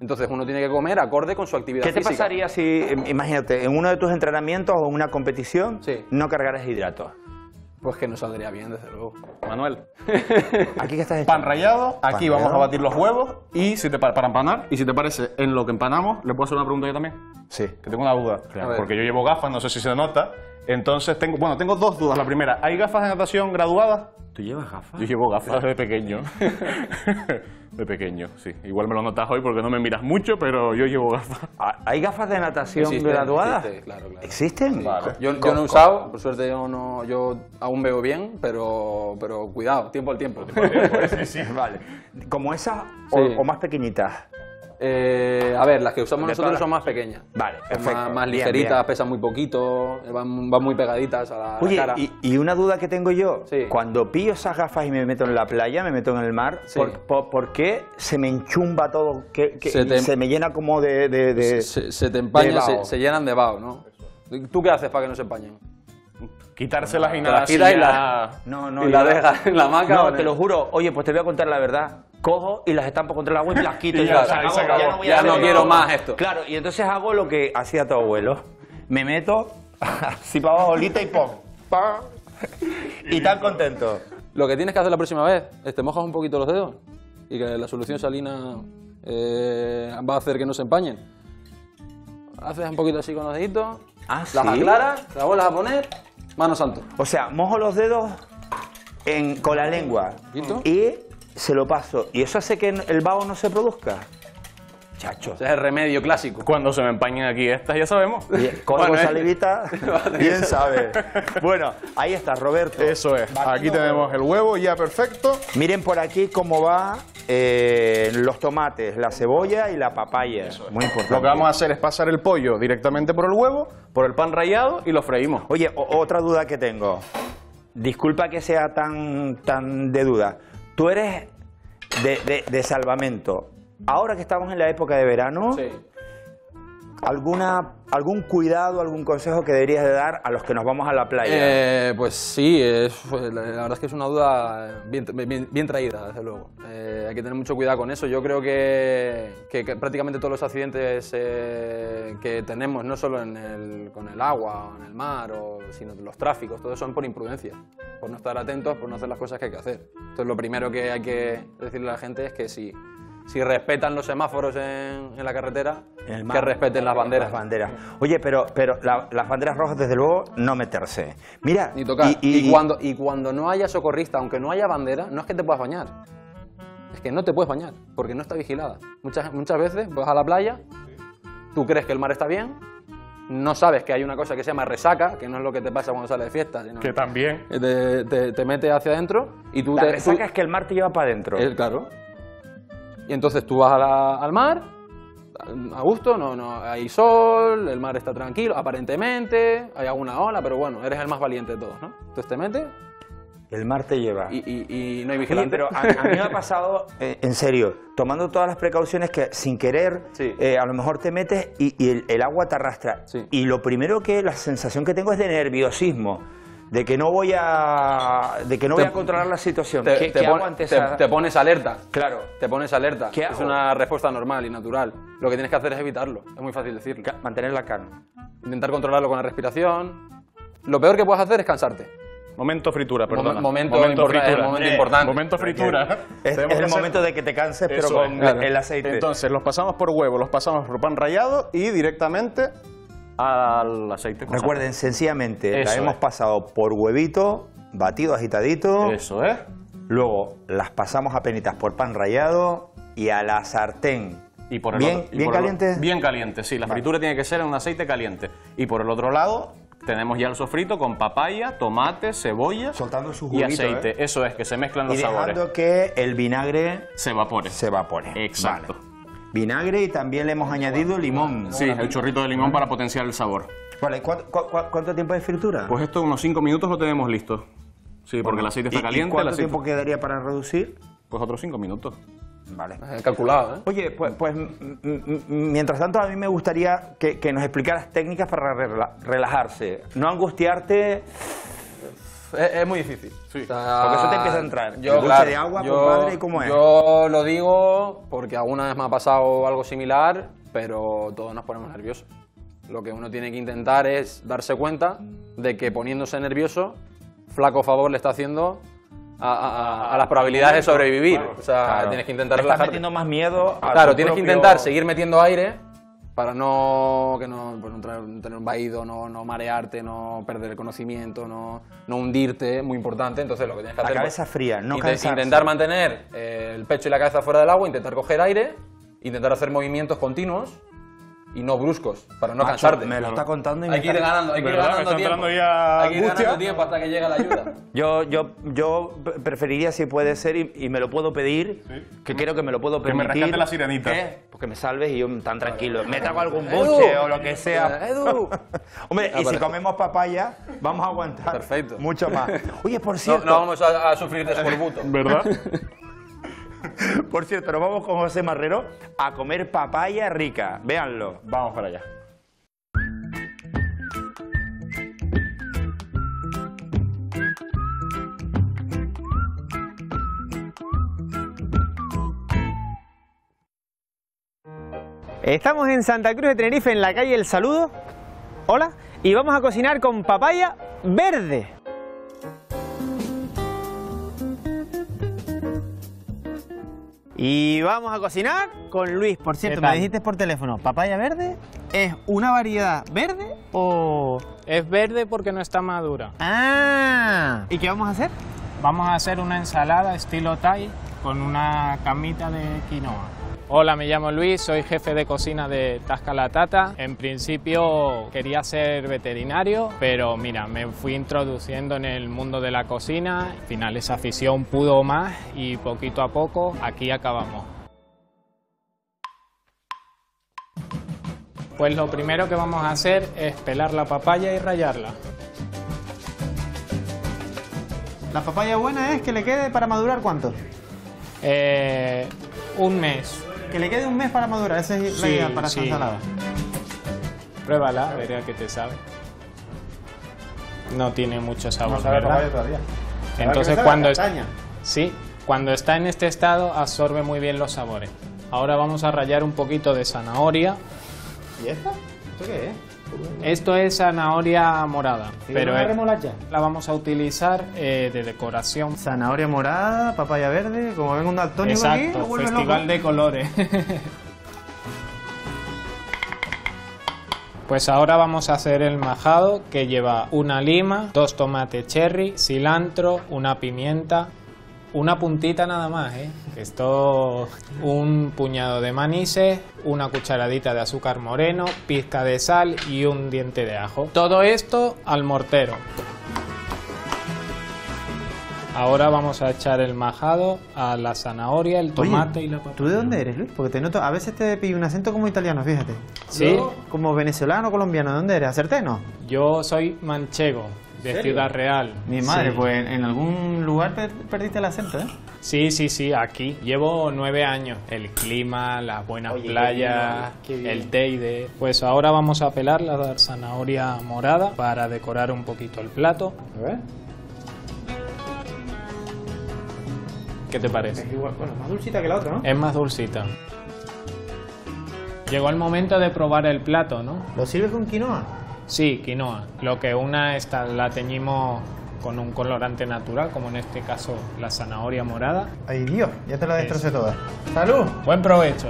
[SPEAKER 3] Entonces uno tiene que comer acorde con su actividad
[SPEAKER 1] ¿Qué te
[SPEAKER 3] física.
[SPEAKER 1] pasaría si, em, imagínate, en uno de tus entrenamientos o en una competición
[SPEAKER 3] Sí.
[SPEAKER 1] no cargaras hidratos?
[SPEAKER 3] Pues que no saldría bien, desde luego.
[SPEAKER 2] Manuel.
[SPEAKER 1] ¿Aquí qué estás
[SPEAKER 2] Pan
[SPEAKER 1] echando?
[SPEAKER 2] rallado, aquí
[SPEAKER 1] Pan
[SPEAKER 2] vamos a batir los huevos y si te pa- para empanar. Y si te parece, en lo que empanamos, ¿le puedo hacer una pregunta yo también?
[SPEAKER 1] Sí.
[SPEAKER 2] Que tengo una duda. Porque yo llevo gafas, no sé si se nota. Entonces tengo, bueno, tengo dos dudas. La primera, ¿hay gafas de natación graduadas?
[SPEAKER 1] ¿Tú llevas gafas?
[SPEAKER 2] Yo llevo gafas de pequeño. de pequeño, sí. Igual me lo notas hoy porque no me miras mucho, pero yo llevo gafas.
[SPEAKER 1] ¿Hay gafas de natación
[SPEAKER 3] Existen,
[SPEAKER 1] graduadas?
[SPEAKER 3] existe, claro, claro.
[SPEAKER 1] ¿Existen?
[SPEAKER 2] Vale.
[SPEAKER 3] Yo, yo no he usado, por suerte yo no, yo aún veo bien, pero, pero cuidado, tiempo al tiempo.
[SPEAKER 1] Vale. ¿Como esas o,
[SPEAKER 3] Sí.
[SPEAKER 1] o más pequeñitas?
[SPEAKER 3] Eh, a ver, las que usamos nosotros
[SPEAKER 1] todas-
[SPEAKER 3] son más pequeñas.
[SPEAKER 1] Vale, perfecto.
[SPEAKER 3] Más, más
[SPEAKER 1] Bien,
[SPEAKER 3] ligeritas,
[SPEAKER 1] bien.
[SPEAKER 3] pesan muy poquito, van, van muy pegaditas a la,
[SPEAKER 1] Oye,
[SPEAKER 3] cara.
[SPEAKER 1] y, y una duda que tengo yo.
[SPEAKER 3] Sí.
[SPEAKER 1] Cuando pillo esas gafas y me meto en la playa, me meto en el mar,
[SPEAKER 3] Sí.
[SPEAKER 1] ¿por, por- por qué se me enchumba todo? Que, que-
[SPEAKER 3] Se te-
[SPEAKER 1] se me llena como de... de- de-
[SPEAKER 3] se, se te empañan,
[SPEAKER 1] de
[SPEAKER 3] se llenan de vaho, ¿no? ¿Tú qué haces para que no se empañen?
[SPEAKER 2] Quitárselas y
[SPEAKER 3] Te
[SPEAKER 2] nada.
[SPEAKER 3] quitas
[SPEAKER 2] así
[SPEAKER 3] y la-
[SPEAKER 1] No, no,
[SPEAKER 3] y la dejas en la hamaca.
[SPEAKER 1] No, te lo juro. Oye, pues te voy a contar la verdad. Cojo y las estampo contra el agua y las quito.
[SPEAKER 2] Y ya
[SPEAKER 1] se
[SPEAKER 2] y se
[SPEAKER 1] acabó.
[SPEAKER 2] acabó.
[SPEAKER 1] voy a
[SPEAKER 3] Ya no quiero más esto.
[SPEAKER 1] Claro, y entonces hago lo que hacía tu abuelo. Me meto así para abajo, bolita y pum. Pa. y tan contento.
[SPEAKER 3] Lo que tienes que hacer la próxima vez es te mojas un poquito los dedos y que la solución salina eh, va a hacer que no se empañen. Haces un poquito así con los deditos,
[SPEAKER 1] Ah,
[SPEAKER 3] las
[SPEAKER 1] ¿sí?
[SPEAKER 3] aclaras, las vuelves a poner, mano santo.
[SPEAKER 1] O sea, mojo los dedos en- con la lengua y se lo paso. ¿Y eso hace que el vaho no se produzca? Chacho.
[SPEAKER 3] Ese es el remedio clásico.
[SPEAKER 2] Cuando se me empañen aquí estas, ya sabemos.
[SPEAKER 1] Con
[SPEAKER 2] Bueno,
[SPEAKER 1] salivita, bien sabe. Bueno, ahí está, Roberto.
[SPEAKER 2] Eso es. Aquí tenemos el huevo ya perfecto.
[SPEAKER 1] Miren por aquí cómo va eh, los tomates, la cebolla y la papaya. Muy importante.
[SPEAKER 2] Lo que vamos a hacer es pasar el pollo directamente por el huevo, por el pan rallado y lo freímos.
[SPEAKER 1] Oye, otra duda que tengo. Disculpa que sea tan, tan de duda. Tú eres de, de- de salvamento. Ahora que estamos en la época de verano,
[SPEAKER 3] Sí.
[SPEAKER 1] ¿alguna, ¿algún cuidado, algún consejo que deberías de dar a los que nos vamos a la playa?
[SPEAKER 3] Eh, pues sí, es- la, la verdad es que es una duda bien, bien- bien traída, desde luego. Eh, hay que tener mucho cuidado con eso. Yo creo que, que- que prácticamente todos los accidentes eh, que tenemos, no solo en el- con el agua o en el mar, o, sino los tráficos, todos son por imprudencia, por no estar atentos, por no hacer las cosas que hay que hacer. Entonces lo primero que hay que decirle a la gente es que si, si respetan los semáforos en, en la carretera, que respeten las banderas.
[SPEAKER 1] Las banderas. Oye, pero, pero la- las banderas rojas, desde luego, no meterse. Mira,
[SPEAKER 3] Ni tocar.
[SPEAKER 1] y-
[SPEAKER 3] Y,
[SPEAKER 1] y-
[SPEAKER 3] cuando, y cuando no haya socorrista, aunque no haya bandera, no es que te puedas bañar. Es que no te puedes bañar, porque no está vigilada. Muchas, muchas veces vas a la playa, tú crees que el mar está bien, no sabes que hay una cosa que se llama resaca, que no es lo que te pasa cuando sales de fiesta, sino
[SPEAKER 2] Que también.
[SPEAKER 3] te, te, te mete hacia adentro y tú
[SPEAKER 1] la
[SPEAKER 3] te...
[SPEAKER 1] resaca
[SPEAKER 3] tú-
[SPEAKER 1] es que el mar te lleva para adentro.
[SPEAKER 3] Eh, claro. Y entonces tú vas a la- al mar, a gusto, no, no, hay sol, el mar está tranquilo, aparentemente, hay alguna ola, pero bueno, eres el más valiente de todos, ¿no? Entonces te metes
[SPEAKER 1] El mar te lleva.
[SPEAKER 3] y, y- y no hay
[SPEAKER 1] Oye,
[SPEAKER 3] vigilante.
[SPEAKER 1] pero a, a mí me ha pasado, eh, en serio, tomando todas las precauciones que sin querer,
[SPEAKER 3] Sí.
[SPEAKER 1] eh, a lo mejor te metes y, y el, el agua te arrastra.
[SPEAKER 3] Sí.
[SPEAKER 1] Y lo primero que, la sensación que tengo es de nerviosismo, de que no voy a, de que no
[SPEAKER 3] Te-
[SPEAKER 1] voy a controlar la situación.
[SPEAKER 3] te,
[SPEAKER 1] ¿Qué,
[SPEAKER 3] te
[SPEAKER 1] qué
[SPEAKER 3] pon-
[SPEAKER 1] hago ante
[SPEAKER 3] te-
[SPEAKER 1] esa-
[SPEAKER 3] te pones alerta.
[SPEAKER 1] Claro.
[SPEAKER 3] Te pones alerta.
[SPEAKER 1] ¿Qué
[SPEAKER 3] es
[SPEAKER 1] hago?
[SPEAKER 3] una respuesta normal y natural. Lo que tienes que hacer es evitarlo. Es muy fácil decirlo.
[SPEAKER 1] Ca- Mantener la calma.
[SPEAKER 3] Intentar controlarlo con la respiración. Lo peor que puedes hacer es cansarte.
[SPEAKER 2] Momento fritura, perdona.
[SPEAKER 3] momento importa- el momento importante.
[SPEAKER 2] Momento fritura.
[SPEAKER 1] Es, el
[SPEAKER 2] hacer-
[SPEAKER 1] momento de que te canses, pero
[SPEAKER 2] Eso
[SPEAKER 1] con
[SPEAKER 2] es.
[SPEAKER 3] Claro.
[SPEAKER 1] el aceite.
[SPEAKER 2] Entonces, los pasamos por huevo, los pasamos por pan rallado y directamente al aceite.
[SPEAKER 1] Recuerden, sencillamente,
[SPEAKER 2] Eso
[SPEAKER 1] la hemos
[SPEAKER 2] es.
[SPEAKER 1] pasado por huevito, batido, agitadito.
[SPEAKER 2] Eso es.
[SPEAKER 1] Luego las pasamos a penitas por pan rallado y a la sartén.
[SPEAKER 2] Y por el
[SPEAKER 1] bien,
[SPEAKER 2] otro- y
[SPEAKER 1] bien
[SPEAKER 2] por el-
[SPEAKER 1] caliente.
[SPEAKER 2] bien caliente, sí. La fritura tiene que ser en un aceite caliente. Y por el otro lado tenemos ya el sofrito con papaya, tomate, cebolla
[SPEAKER 1] Soltando su
[SPEAKER 2] y aceite.
[SPEAKER 1] ¿eh?
[SPEAKER 2] Eso es, que se mezclan
[SPEAKER 1] Y
[SPEAKER 2] los sabores.
[SPEAKER 1] dejando que el vinagre
[SPEAKER 2] Se evapore.
[SPEAKER 1] se evapore.
[SPEAKER 2] Exacto.
[SPEAKER 1] Vale. Vinagre y también le hemos añadido limón.
[SPEAKER 2] Sí, el chorrito de limón para potenciar el sabor.
[SPEAKER 1] Vale, ¿cuánto, cu- cu- cuánto tiempo de fritura?
[SPEAKER 2] Pues esto unos 5 minutos lo tenemos listo. Sí, porque el aceite
[SPEAKER 1] ¿Y-
[SPEAKER 2] está
[SPEAKER 1] y
[SPEAKER 2] caliente.
[SPEAKER 1] ¿Cuánto
[SPEAKER 2] el aceite-
[SPEAKER 1] tiempo quedaría para reducir?
[SPEAKER 2] Pues otros 5 minutos.
[SPEAKER 1] Vale.
[SPEAKER 3] Calculado, ¿eh?
[SPEAKER 1] Oye, pues, pues mientras tanto a mí me gustaría que, que nos explicaras técnicas para rela- relajarse. No angustiarte.
[SPEAKER 3] Es, es muy difícil.
[SPEAKER 2] Sí.
[SPEAKER 3] O sea,
[SPEAKER 1] Porque eso te empieza a entrar.
[SPEAKER 3] Yo, claro,
[SPEAKER 1] de agua,
[SPEAKER 3] yo-
[SPEAKER 1] compadre, ¿cómo es?
[SPEAKER 3] Yo lo digo porque alguna vez me ha pasado algo similar, pero todos nos ponemos nerviosos. Lo que uno tiene que intentar es darse cuenta de que poniéndose nervioso, flaco favor le está haciendo a, a- a las probabilidades de sobrevivir. O sea,
[SPEAKER 1] Claro.
[SPEAKER 3] tienes que intentar relajarte.
[SPEAKER 1] metiendo más miedo a
[SPEAKER 3] Claro, tienes que
[SPEAKER 1] propio-
[SPEAKER 3] intentar seguir metiendo aire para no, que no, pues no tener, un vaído, no, no marearte, no perder el conocimiento, no, no hundirte, muy importante. Entonces lo que tienes que
[SPEAKER 1] La
[SPEAKER 3] hacer
[SPEAKER 1] cabeza fría, no cansarse.
[SPEAKER 3] intentar mantener eh, el pecho y la cabeza fuera del agua, intentar coger aire, intentar hacer movimientos continuos y no bruscos, para no
[SPEAKER 1] Macho,
[SPEAKER 3] cansarte.
[SPEAKER 1] me lo está contando y me
[SPEAKER 3] Hay que ir
[SPEAKER 1] está-
[SPEAKER 3] ganando, hay que ir
[SPEAKER 2] ¿Verdad? Me
[SPEAKER 3] ganando
[SPEAKER 2] está
[SPEAKER 3] tiempo.
[SPEAKER 2] entrando ya
[SPEAKER 3] hay que ir
[SPEAKER 2] angustia.
[SPEAKER 3] ganando tiempo hasta que llegue la ayuda.
[SPEAKER 1] Yo, yo, yo pre- preferiría, si puede ser, y, y me lo puedo pedir, que creo que me lo puedo
[SPEAKER 2] Que me
[SPEAKER 1] permitir.
[SPEAKER 2] rescate la sirenita.
[SPEAKER 1] ¿Qué? Pues que me salves y yo tan tranquilo. Me trago algún buche o lo que sea.
[SPEAKER 3] Edu.
[SPEAKER 1] Hombre, y si
[SPEAKER 3] parece.
[SPEAKER 1] comemos papaya, vamos a aguantar
[SPEAKER 3] Perfecto.
[SPEAKER 1] mucho más. Oye, por
[SPEAKER 3] No,
[SPEAKER 1] cierto,
[SPEAKER 3] no vamos a, a sufrir de escorbuto.
[SPEAKER 2] ¿Verdad?
[SPEAKER 1] por cierto, nos vamos con José Marrero a comer papaya rica. Véanlo.
[SPEAKER 2] Vamos para allá.
[SPEAKER 8] Estamos en Santa Cruz de Tenerife, en la calle El Saludo. Hola. Y vamos a cocinar con papaya verde. Y vamos a cocinar con Luis. Por cierto,
[SPEAKER 9] ¿Qué
[SPEAKER 8] me dijiste por teléfono, papaya verde, ¿es una variedad verde o...?
[SPEAKER 9] Es verde porque no está madura.
[SPEAKER 8] Ah, ¿y qué vamos a hacer?
[SPEAKER 9] Vamos a hacer una ensalada estilo Thai con una camita de quinoa. Hola, me llamo Luis, soy jefe de cocina de Tascalatata. En principio quería ser veterinario, pero mira, me fui introduciendo en el mundo de la cocina. Al final esa afición pudo más y poquito a poco aquí acabamos. Pues lo primero que vamos a hacer es pelar la papaya y rallarla.
[SPEAKER 8] La papaya buena es que le quede para madurar cuánto?
[SPEAKER 9] Eh, un mes.
[SPEAKER 8] Que le quede un mes para madurar, esa es la idea para
[SPEAKER 9] sí.
[SPEAKER 8] ensalada.
[SPEAKER 9] Pruébala, verá que te sabe. No tiene mucho sabor,
[SPEAKER 8] No sabe a
[SPEAKER 9] ¿verdad?
[SPEAKER 8] todavía.
[SPEAKER 9] Entonces
[SPEAKER 8] sabe a
[SPEAKER 9] cuando es- sí, cuando está en este estado absorbe muy bien los sabores. Ahora vamos a rallar un poquito de zanahoria.
[SPEAKER 8] ¿Y esta? ¿Esto qué es?
[SPEAKER 9] Esto es zanahoria morada, pero
[SPEAKER 8] una remolacha?
[SPEAKER 9] la vamos a utilizar eh, de decoración.
[SPEAKER 8] Zanahoria morada, papaya verde, como ven un daltónico aquí,
[SPEAKER 9] Exacto,
[SPEAKER 8] lo vuelve
[SPEAKER 9] festival
[SPEAKER 8] loco.
[SPEAKER 9] de colores. Pues ahora vamos a hacer el majado que lleva una lima, dos tomates cherry, cilantro, una pimienta, una puntita nada más, ¿eh? Esto, un puñado de manises, una cucharadita de azúcar moreno, pizca de sal y un diente de ajo. Todo esto al mortero. Ahora vamos a echar el majado a la zanahoria, el tomate
[SPEAKER 8] Oye,
[SPEAKER 9] y la papa.
[SPEAKER 8] ¿Tú de dónde eres, Luis? Porque te noto, a veces te pillo un acento como italiano, fíjate.
[SPEAKER 9] Sí.
[SPEAKER 8] Yo, como venezolano, colombiano, ¿de dónde eres? ¿Acerteno?
[SPEAKER 9] Yo soy manchego, de
[SPEAKER 8] serio?
[SPEAKER 9] Ciudad Real.
[SPEAKER 8] Mi madre,
[SPEAKER 9] Sí.
[SPEAKER 8] pues en, algún lugar per- perdiste el acento, ¿eh?
[SPEAKER 9] Sí, sí, sí, aquí. Llevo nueve años. El clima, las buenas
[SPEAKER 8] Oye, qué
[SPEAKER 9] playas,
[SPEAKER 8] bien, qué bien.
[SPEAKER 9] el teide. Pues ahora vamos a pelar la zanahoria morada para decorar un poquito el plato.
[SPEAKER 8] A ver.
[SPEAKER 9] ¿Qué te parece?
[SPEAKER 8] Es igual, bueno, más dulcita que la otra, ¿no?
[SPEAKER 9] Es más dulcita. Llegó el momento de probar el plato, ¿no?
[SPEAKER 8] ¿Lo sirves con quinoa?
[SPEAKER 9] Sí, quinoa. Lo que una esta la teñimos con un colorante natural, como en este caso la zanahoria morada.
[SPEAKER 8] Ay, Dios, ya te la destrocé toda. ¡Salud!
[SPEAKER 9] Buen provecho.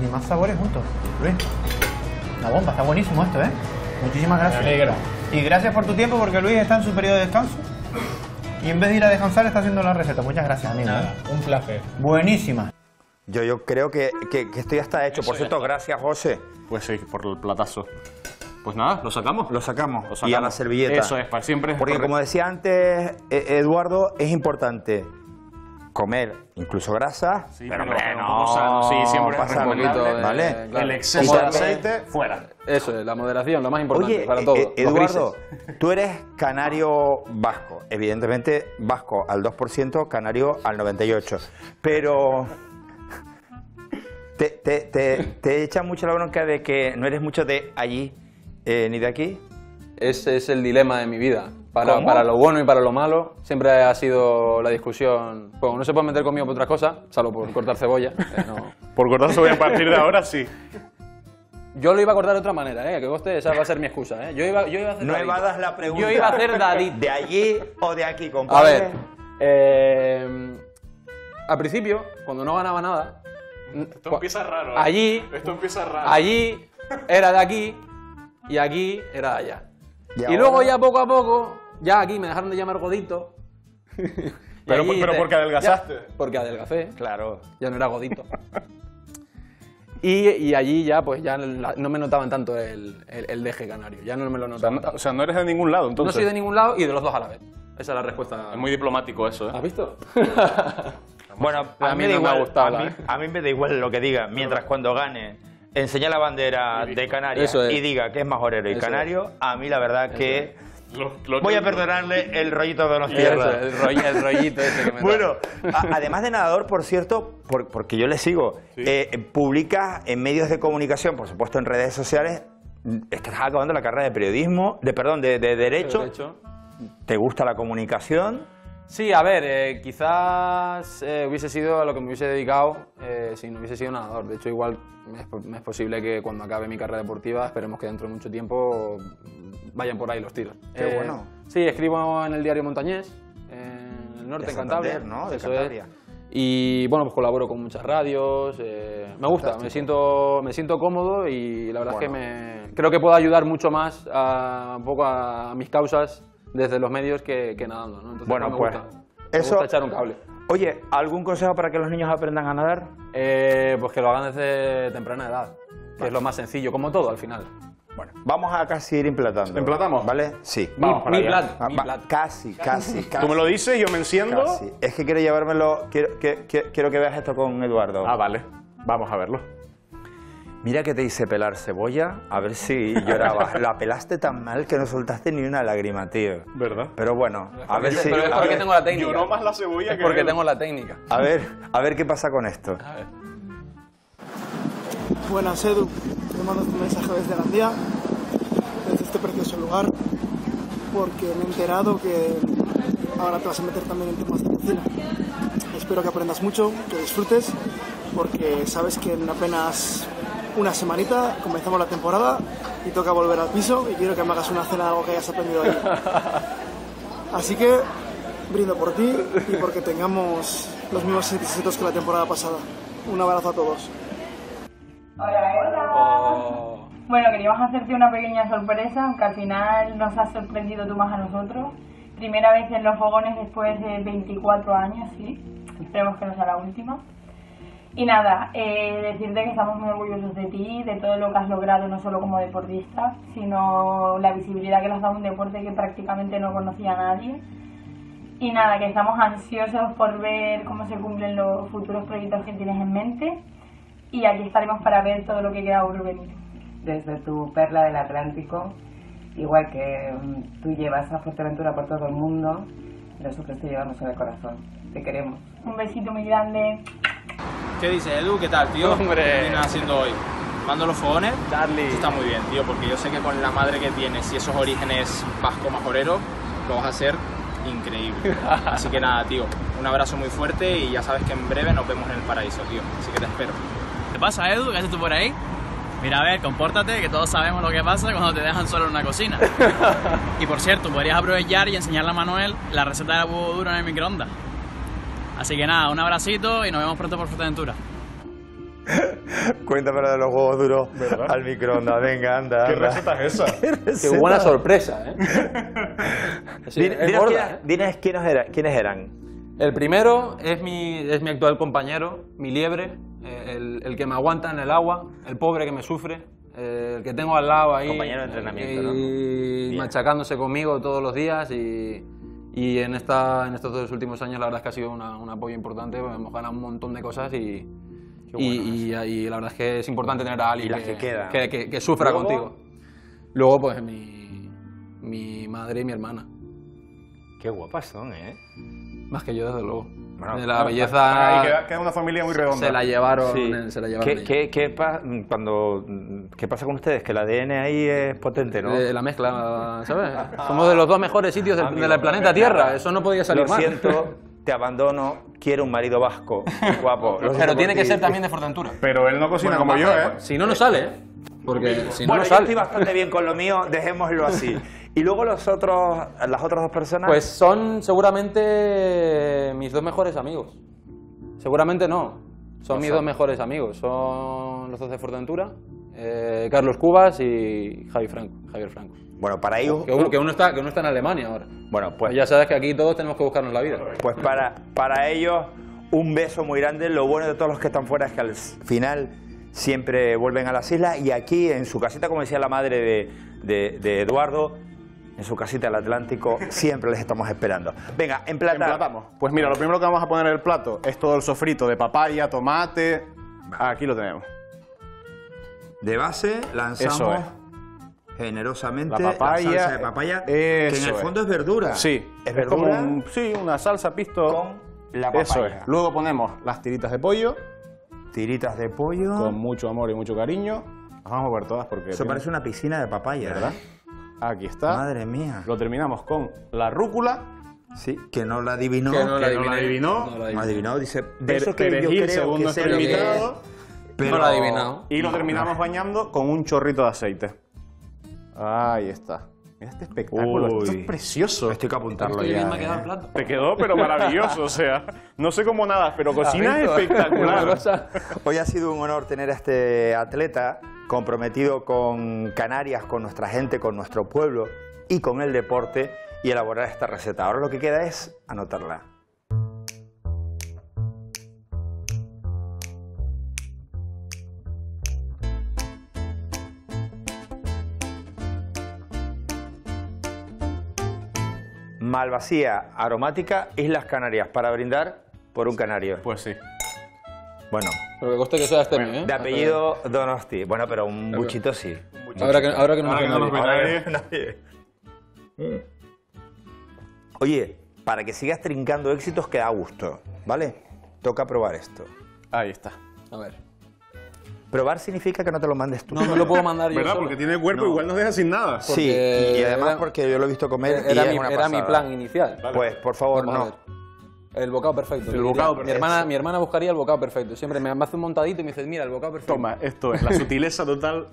[SPEAKER 8] Ni más sabores juntos. Luis, la bomba, está buenísimo esto, ¿eh? Muchísimas
[SPEAKER 9] Me
[SPEAKER 8] gracias.
[SPEAKER 9] alegra.
[SPEAKER 8] Y gracias por tu tiempo porque Luis está en su periodo de descanso. Y en vez de ir a descansar está haciendo la receta. Muchas gracias, amigo.
[SPEAKER 9] Nada,
[SPEAKER 8] ¿eh?
[SPEAKER 9] un placer.
[SPEAKER 8] Buenísima.
[SPEAKER 1] Yo, yo creo que, que, que esto ya está hecho. Por cierto, gracias, José.
[SPEAKER 2] Pues sí, por el platazo. Pues nada, lo sacamos.
[SPEAKER 1] Lo sacamos.
[SPEAKER 2] Lo sacamos.
[SPEAKER 1] Y a la servilleta.
[SPEAKER 2] Eso es, para siempre. es
[SPEAKER 1] Porque
[SPEAKER 2] correcto.
[SPEAKER 1] como decía antes eh, Eduardo, es importante comer incluso grasa,
[SPEAKER 2] Sí,
[SPEAKER 1] pero,
[SPEAKER 2] pero-
[SPEAKER 1] hombre,
[SPEAKER 2] pero
[SPEAKER 1] no
[SPEAKER 2] sano, sí, siempre
[SPEAKER 1] pasa
[SPEAKER 2] un poquito
[SPEAKER 3] de-
[SPEAKER 1] ¿vale?
[SPEAKER 3] claro.
[SPEAKER 2] El exceso de aceite, fuera.
[SPEAKER 3] Eso es, la moderación, lo más importante
[SPEAKER 1] Oye,
[SPEAKER 3] para
[SPEAKER 1] eh,
[SPEAKER 3] todo.
[SPEAKER 1] eh, Eduardo, tú eres canario vasco. Evidentemente, vasco al 2%, canario al 98%. Pero... ¿Te, te, te, te echa mucho la bronca de que no eres mucho de allí eh, ni de aquí?
[SPEAKER 3] Ese es el dilema de mi vida. Para,
[SPEAKER 1] ¿Cómo?
[SPEAKER 3] para lo bueno y para lo malo, siempre ha sido la discusión. Bueno, no se puede meter conmigo por otras cosas, salvo por cortar cebolla. eh, no.
[SPEAKER 2] Por cortarse voy a partir de ahora, sí.
[SPEAKER 3] Yo lo iba a cortar de otra manera, ¿eh? que coste, esa va a ser mi excusa. ¿eh? Yo, iba, yo iba a hacer
[SPEAKER 1] No
[SPEAKER 3] dadito.
[SPEAKER 1] evadas la pregunta.
[SPEAKER 3] Yo iba a hacer dadito.
[SPEAKER 1] ¿De allí o de aquí,
[SPEAKER 3] A
[SPEAKER 1] compadre?
[SPEAKER 3] ver, eh, al principio, cuando no ganaba nada,
[SPEAKER 2] Esto empieza raro. ¿eh?
[SPEAKER 3] allí,
[SPEAKER 2] Esto empieza raro.
[SPEAKER 3] allí era de aquí y aquí era de allá.
[SPEAKER 1] ¿Y
[SPEAKER 3] Y,
[SPEAKER 1] ahora?
[SPEAKER 3] luego ya poco a poco, ya aquí me dejaron de llamar godito.
[SPEAKER 2] Pero-
[SPEAKER 3] allí
[SPEAKER 2] pero porque adelgazaste.
[SPEAKER 3] ya- porque adelgacé,
[SPEAKER 1] Claro.
[SPEAKER 3] ya no era godito. Y, y allí ya, pues ya la- no me notaban tanto el, el, el deje canario, ya no me lo
[SPEAKER 2] O sea,
[SPEAKER 3] notaban
[SPEAKER 2] no,
[SPEAKER 3] tanto.
[SPEAKER 2] o sea, no eres de ningún lado,
[SPEAKER 3] No
[SPEAKER 2] entonces.
[SPEAKER 3] soy de ningún lado y de los dos a la vez. Esa es la respuesta.
[SPEAKER 2] Es muy diplomático eso, ¿eh?
[SPEAKER 3] ¿Has visto?
[SPEAKER 1] Bueno,
[SPEAKER 3] A
[SPEAKER 1] a,
[SPEAKER 3] mí
[SPEAKER 1] mí, me da
[SPEAKER 3] no me ha
[SPEAKER 1] igual,
[SPEAKER 3] gustado
[SPEAKER 1] a, mí, a mí me da igual lo que diga, mientras cuando gane enseña la bandera de Canarias
[SPEAKER 3] es.
[SPEAKER 1] y diga que es más orero y
[SPEAKER 3] Eso
[SPEAKER 1] canario, a mí la verdad que
[SPEAKER 2] Lo- lo
[SPEAKER 1] voy a perdonarle el rollito de los tierras.
[SPEAKER 3] el, roll- el rollito ese que me da.
[SPEAKER 1] Bueno, a- además de nadador, por cierto, por- porque yo le sigo, eh, publica en medios de comunicación, por supuesto en redes sociales, estás acabando la carrera de periodismo, de perdón, de, de derecho,
[SPEAKER 3] De hecho.
[SPEAKER 1] te gusta la comunicación,
[SPEAKER 3] Sí, a ver, eh, quizás eh, hubiese sido a lo que me hubiese dedicado eh, si no hubiese sido nadador. De hecho, igual es, es posible que cuando acabe mi carrera deportiva, esperemos que dentro de mucho tiempo vayan por ahí los tiros.
[SPEAKER 1] Qué
[SPEAKER 3] Eh,
[SPEAKER 1] bueno.
[SPEAKER 3] Sí, escribo en el diario Montañés, en el norte,
[SPEAKER 1] De
[SPEAKER 3] en Cantabria.
[SPEAKER 1] ¿no? De
[SPEAKER 3] Eso
[SPEAKER 1] Cantabria.
[SPEAKER 3] es. Y bueno, pues colaboro con muchas radios. eh, me gusta, me siento, me siento cómodo y la verdad es que me, creo que puedo ayudar mucho más a, un poco a, mis causas desde los medios que, que nadando. ¿no? Entonces,
[SPEAKER 1] Bueno,
[SPEAKER 3] me
[SPEAKER 1] pues,
[SPEAKER 3] gusta. Me
[SPEAKER 1] eso-
[SPEAKER 3] gusta echar un cable.
[SPEAKER 1] Oye, ¿algún consejo para que los niños aprendan a nadar?
[SPEAKER 3] Eh, pues que lo hagan desde temprana edad, que es lo más sencillo, como todo al final.
[SPEAKER 1] Bueno, vamos a casi ir implatando.
[SPEAKER 2] ¿Emplatamos?
[SPEAKER 1] ¿Vale? Sí.
[SPEAKER 2] Vamos
[SPEAKER 3] mi
[SPEAKER 2] para allá.
[SPEAKER 3] plan,
[SPEAKER 1] Ah,
[SPEAKER 3] mi
[SPEAKER 1] va-
[SPEAKER 3] plan.
[SPEAKER 1] Casi, casi, casi.
[SPEAKER 2] Tú me lo dices, yo me enciendo.
[SPEAKER 1] casi. Es que quiero llevármelo, quiero que, que- quiero que veas esto con Eduardo.
[SPEAKER 2] Ah, vale. Vamos a verlo.
[SPEAKER 1] Mira que te hice pelar cebolla, a ver si llorabas. La pelaste tan mal que no soltaste ni una lágrima, tío.
[SPEAKER 2] ¿Verdad?
[SPEAKER 1] Pero bueno, a ver si...
[SPEAKER 3] Pero es porque
[SPEAKER 1] ver-
[SPEAKER 3] tengo la técnica.
[SPEAKER 2] Lloró más la cebolla
[SPEAKER 3] Es
[SPEAKER 2] que
[SPEAKER 3] porque
[SPEAKER 2] él.
[SPEAKER 3] tengo la técnica.
[SPEAKER 1] A ver, a ver qué pasa con esto.
[SPEAKER 3] A ver.
[SPEAKER 10] Buenas, Edu. Te mando este mensaje desde Gandía, desde este precioso lugar, porque me he enterado que ahora te vas a meter también en temas de cocina. Espero que aprendas mucho, que disfrutes, porque sabes que en apenas una semanita comenzamos la temporada y toca volver al piso y quiero que me hagas una cena de algo que hayas aprendido ahí. Así que brindo por ti y porque tengamos los mismos éxitos que la temporada pasada. Un abrazo a todos.
[SPEAKER 11] Hola, hola. Bueno, queríamos hacerte una pequeña sorpresa, aunque al final nos has sorprendido tú más a nosotros. Primera vez en los fogones después de 24 años, sí. Esperemos que no sea la última. Y nada, eh, decirte que estamos muy orgullosos de ti, de todo lo que has logrado, no solo como deportista, sino la visibilidad que le has dado a un deporte que prácticamente no conocía a nadie. Y nada, que estamos ansiosos por ver cómo se cumplen los futuros proyectos que tienes en mente. Y aquí estaremos para ver todo lo que queda por venir.
[SPEAKER 12] desde tu perla del Atlántico, igual que mm, tú llevas a Fuerteventura por todo el mundo, nosotros te llevamos en el corazón. Te queremos.
[SPEAKER 11] Un besito muy grande.
[SPEAKER 13] ¿Qué dices, Edu? ¿Qué tal, tío?
[SPEAKER 3] Hombre.
[SPEAKER 13] ¿Qué vienes haciendo hoy? ¿Mando los fogones?
[SPEAKER 3] Charlie.
[SPEAKER 13] Esto está muy bien, tío, porque yo sé que con la madre que tienes y esos orígenes vasco-majoreros, lo vas a hacer increíble. Así que nada, tío, un abrazo muy fuerte y ya sabes que en breve nos vemos en el paraíso, tío. Así que te espero.
[SPEAKER 14] ¿Qué pasa, Edu? ¿Qué haces tú por ahí? Mira, a ver, compórtate, que todos sabemos lo que pasa cuando te dejan solo en una cocina. y por cierto, podrías aprovechar y enseñarle a Manuel la receta de huevo duro en el microondas. Así que nada, un abracito y nos vemos pronto por Fuerteventura.
[SPEAKER 1] Cuéntame lo de los huevos duros al microondas. Venga, anda.
[SPEAKER 2] ¿Qué
[SPEAKER 1] anda.
[SPEAKER 2] receta es esa?
[SPEAKER 1] ¿Qué
[SPEAKER 3] Qué
[SPEAKER 1] receta?
[SPEAKER 3] buena sorpresa, ¿eh? Sí,
[SPEAKER 1] Din-
[SPEAKER 3] es
[SPEAKER 1] dinos
[SPEAKER 3] gorda,
[SPEAKER 1] quiénes-
[SPEAKER 3] ¿eh?
[SPEAKER 1] dinos quiénes, era- quiénes eran.
[SPEAKER 3] El primero es mi, es mi actual compañero, mi liebre, eh, el, el que me aguanta en el agua, el pobre que me sufre, eh, el que tengo al lado ahí.
[SPEAKER 1] Compañero de entrenamiento, ¿no?
[SPEAKER 3] y machacándose conmigo todos los días y, y en, esta, en estos dos últimos años la verdad es que ha sido una- un apoyo importante, hemos ganado un montón de cosas y, y, y- y la verdad es que es importante tener a alguien
[SPEAKER 1] que quedan.
[SPEAKER 3] que, que- que sufra
[SPEAKER 1] Luego-
[SPEAKER 3] contigo. Luego pues mi, mi madre y mi hermana.
[SPEAKER 1] Qué guapas son, ¿eh?
[SPEAKER 3] Más que yo, desde luego.
[SPEAKER 1] Bueno,
[SPEAKER 3] de la
[SPEAKER 1] no,
[SPEAKER 3] belleza.
[SPEAKER 2] Ahí queda, queda una familia muy redonda.
[SPEAKER 3] Se la llevaron.
[SPEAKER 1] Sí.
[SPEAKER 3] Se la llevaron
[SPEAKER 1] ¿Qué, qué- qué pa- cuando, ¿Qué pasa con ustedes? Que el ADN ahí es potente, ¿no?
[SPEAKER 3] Eh, la mezcla, ¿sabes? Somos de los dos mejores sitios del,
[SPEAKER 1] Amigo,
[SPEAKER 3] del planeta Tierra. Eso no podía salir
[SPEAKER 1] Lo
[SPEAKER 3] mal.
[SPEAKER 1] siento, te abandono, quiero un marido vasco, guapo.
[SPEAKER 3] Pero tiene que ser también de Fuerteventura.
[SPEAKER 2] Pero él no cocina como yo, ¿eh?
[SPEAKER 3] Si no, no sale, ¿eh? Porque si no,
[SPEAKER 1] bueno,
[SPEAKER 3] no
[SPEAKER 1] yo
[SPEAKER 3] sale.
[SPEAKER 1] estoy bastante bien con lo mío, dejémoslo así. Y luego los otros, las otras dos personas.
[SPEAKER 3] Pues son seguramente mis dos mejores amigos. Seguramente no. Son mis dos mejores amigos. Son los dos de Fuerteventura, eh, Carlos Cubas y Javi Franco, Javier Franco.
[SPEAKER 1] bueno, para ellos.
[SPEAKER 3] Que uno, que uno está, que uno está en Alemania ahora.
[SPEAKER 1] Bueno, pues,
[SPEAKER 3] Pues ya sabes que aquí todos tenemos que buscarnos la vida.
[SPEAKER 1] pues para, para ellos, un beso muy grande. Lo bueno de todos los que están fuera es que al final siempre vuelven a las islas y aquí en su casita, como decía la madre de, de- de Eduardo, en su casita del Atlántico, siempre les estamos esperando. Venga, emplatar.
[SPEAKER 2] Emplatamos. Pues mira, lo primero que vamos a poner en el plato es todo el sofrito de papaya, tomate. Aquí lo tenemos.
[SPEAKER 1] De base lanzamos
[SPEAKER 2] Eso es.
[SPEAKER 1] generosamente
[SPEAKER 2] La papaya.
[SPEAKER 1] salsa de papaya, que en el fondo es verdura.
[SPEAKER 2] Sí,
[SPEAKER 1] es verdura
[SPEAKER 2] un- sí, una salsa pisto.
[SPEAKER 1] con la papaya.
[SPEAKER 2] Eso es. Luego ponemos las tiritas de pollo
[SPEAKER 1] Tiritas de pollo.
[SPEAKER 2] con mucho amor y mucho cariño. Las vamos a ver todas porque.
[SPEAKER 1] Eso
[SPEAKER 2] tiene-
[SPEAKER 1] parece una piscina de papaya,
[SPEAKER 2] ¿Verdad?
[SPEAKER 1] ¿eh?
[SPEAKER 2] Aquí está.
[SPEAKER 1] Madre mía.
[SPEAKER 2] Lo terminamos con la rúcula.
[SPEAKER 1] Sí, que no la adivinó.
[SPEAKER 3] Que no la
[SPEAKER 2] que no la adivinó.
[SPEAKER 3] No la
[SPEAKER 1] No
[SPEAKER 3] adiviné.
[SPEAKER 1] adivinó, dice. De eso que yo creo
[SPEAKER 2] segundo
[SPEAKER 1] que sé es,
[SPEAKER 2] invitado.
[SPEAKER 1] pero-
[SPEAKER 3] No lo ha adivinado.
[SPEAKER 2] Y lo terminamos bañando con un chorrito de aceite. Ahí está. Mira este espectáculo, esto
[SPEAKER 1] Uy.
[SPEAKER 2] es precioso.
[SPEAKER 1] Estoy que apuntarlo
[SPEAKER 3] Estoy
[SPEAKER 1] ya.
[SPEAKER 3] bien, me ha quedado
[SPEAKER 1] ¿eh?
[SPEAKER 3] el plato.
[SPEAKER 2] Te quedó, pero maravilloso, o sea, no sé cómo nada, pero cocina
[SPEAKER 1] ¿Has visto?
[SPEAKER 2] espectacular.
[SPEAKER 1] Hoy ha sido un honor tener a este atleta comprometido con Canarias, con nuestra gente, con nuestro pueblo y con el deporte y elaborar esta receta. Ahora lo que queda es anotarla. Malvasía aromática Islas Canarias para brindar por un canario.
[SPEAKER 2] Pues sí.
[SPEAKER 3] Bueno. Pero que coste que sea este ¿eh?
[SPEAKER 1] De apellido Donosti. Bueno, pero un buchito sí.
[SPEAKER 3] Ahora que, ahora que no
[SPEAKER 1] Ahora no
[SPEAKER 3] nadie.
[SPEAKER 1] nos nadie. Oye, para que sigas trincando éxitos que da gusto, ¿vale? Toca probar esto.
[SPEAKER 2] Ahí está.
[SPEAKER 3] A ver.
[SPEAKER 1] Probar significa que no te lo mandes tú.
[SPEAKER 3] No, me lo puedo mandar yo
[SPEAKER 2] ¿Verdad?
[SPEAKER 3] solo.
[SPEAKER 2] Porque tiene cuerpo,
[SPEAKER 1] No.
[SPEAKER 2] igual nos deja sin nada.
[SPEAKER 1] Sí, y, y además porque yo lo he visto comer y
[SPEAKER 3] Era,
[SPEAKER 1] es
[SPEAKER 3] mi,
[SPEAKER 1] una
[SPEAKER 3] era mi plan inicial.
[SPEAKER 1] Pues, por favor, no.
[SPEAKER 3] El bocado perfecto.
[SPEAKER 2] El bocado.
[SPEAKER 3] Mi hermana, mi hermana buscaría el bocado perfecto. Siempre me, hace un montadito y me dice, mira, el bocado perfecto.
[SPEAKER 2] Toma, esto es la sutileza total.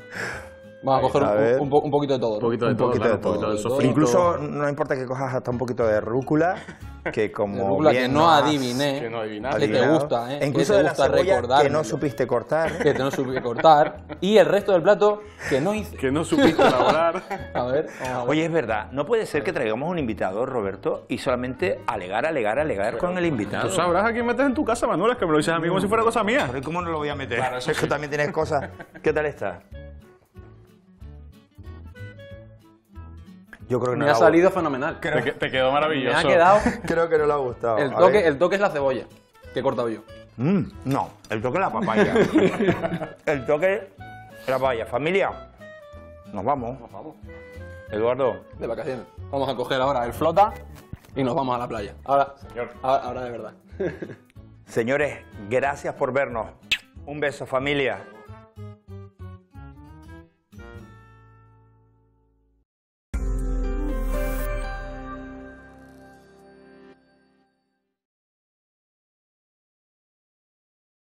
[SPEAKER 3] Vamos a coger
[SPEAKER 1] A
[SPEAKER 3] un, un po- un poquito de todo. ¿no?
[SPEAKER 2] Un poquito de
[SPEAKER 1] Un
[SPEAKER 2] todo,
[SPEAKER 1] poquito
[SPEAKER 2] claro,
[SPEAKER 1] de
[SPEAKER 2] un poquito
[SPEAKER 1] todo.
[SPEAKER 2] del sofrito.
[SPEAKER 1] Incluso no importa que cojas hasta un poquito de rúcula, que como
[SPEAKER 3] De rúcula que
[SPEAKER 1] bien
[SPEAKER 3] no
[SPEAKER 1] has
[SPEAKER 3] adiviné,
[SPEAKER 2] que no adivinaste.
[SPEAKER 3] que te gusta, ¿eh?
[SPEAKER 1] e incluso
[SPEAKER 3] que te
[SPEAKER 1] de la
[SPEAKER 3] gusta
[SPEAKER 1] cebolla que
[SPEAKER 3] recordármelo.
[SPEAKER 1] no supiste cortar.
[SPEAKER 3] que te no supe cortar y el resto del plato que no hice.
[SPEAKER 2] Que no supiste elaborar.
[SPEAKER 3] A ver, a ver.
[SPEAKER 1] Oye, es verdad, no puede ser que traigamos un invitado, Roberto, y solamente alegar, alegar, alegar con el invitado.
[SPEAKER 2] Tú sabrás a quién metes en tu casa, Manuel, es que me lo dices a mí como si fuera cosa mía.
[SPEAKER 1] Pero ¿y ¿cómo no lo voy a meter? es que también tienes cosas. ¿Qué tal está? Yo creo que no
[SPEAKER 3] me ha salido fenomenal.
[SPEAKER 2] Te, que- te quedó maravilloso.
[SPEAKER 3] Me ha quedado
[SPEAKER 1] Creo que no le ha gustado.
[SPEAKER 3] el toque, el toque es la cebolla que he cortado yo.
[SPEAKER 1] Mm, no, el toque es la papaya. el toque es la papaya. Familia, nos vamos.
[SPEAKER 3] Nos vamos
[SPEAKER 1] Eduardo,
[SPEAKER 3] de vacaciones. Vamos a coger ahora el flota y nos vamos a la playa. Ahora, ahora, ahora de verdad.
[SPEAKER 1] señores, gracias por vernos. Un beso, familia.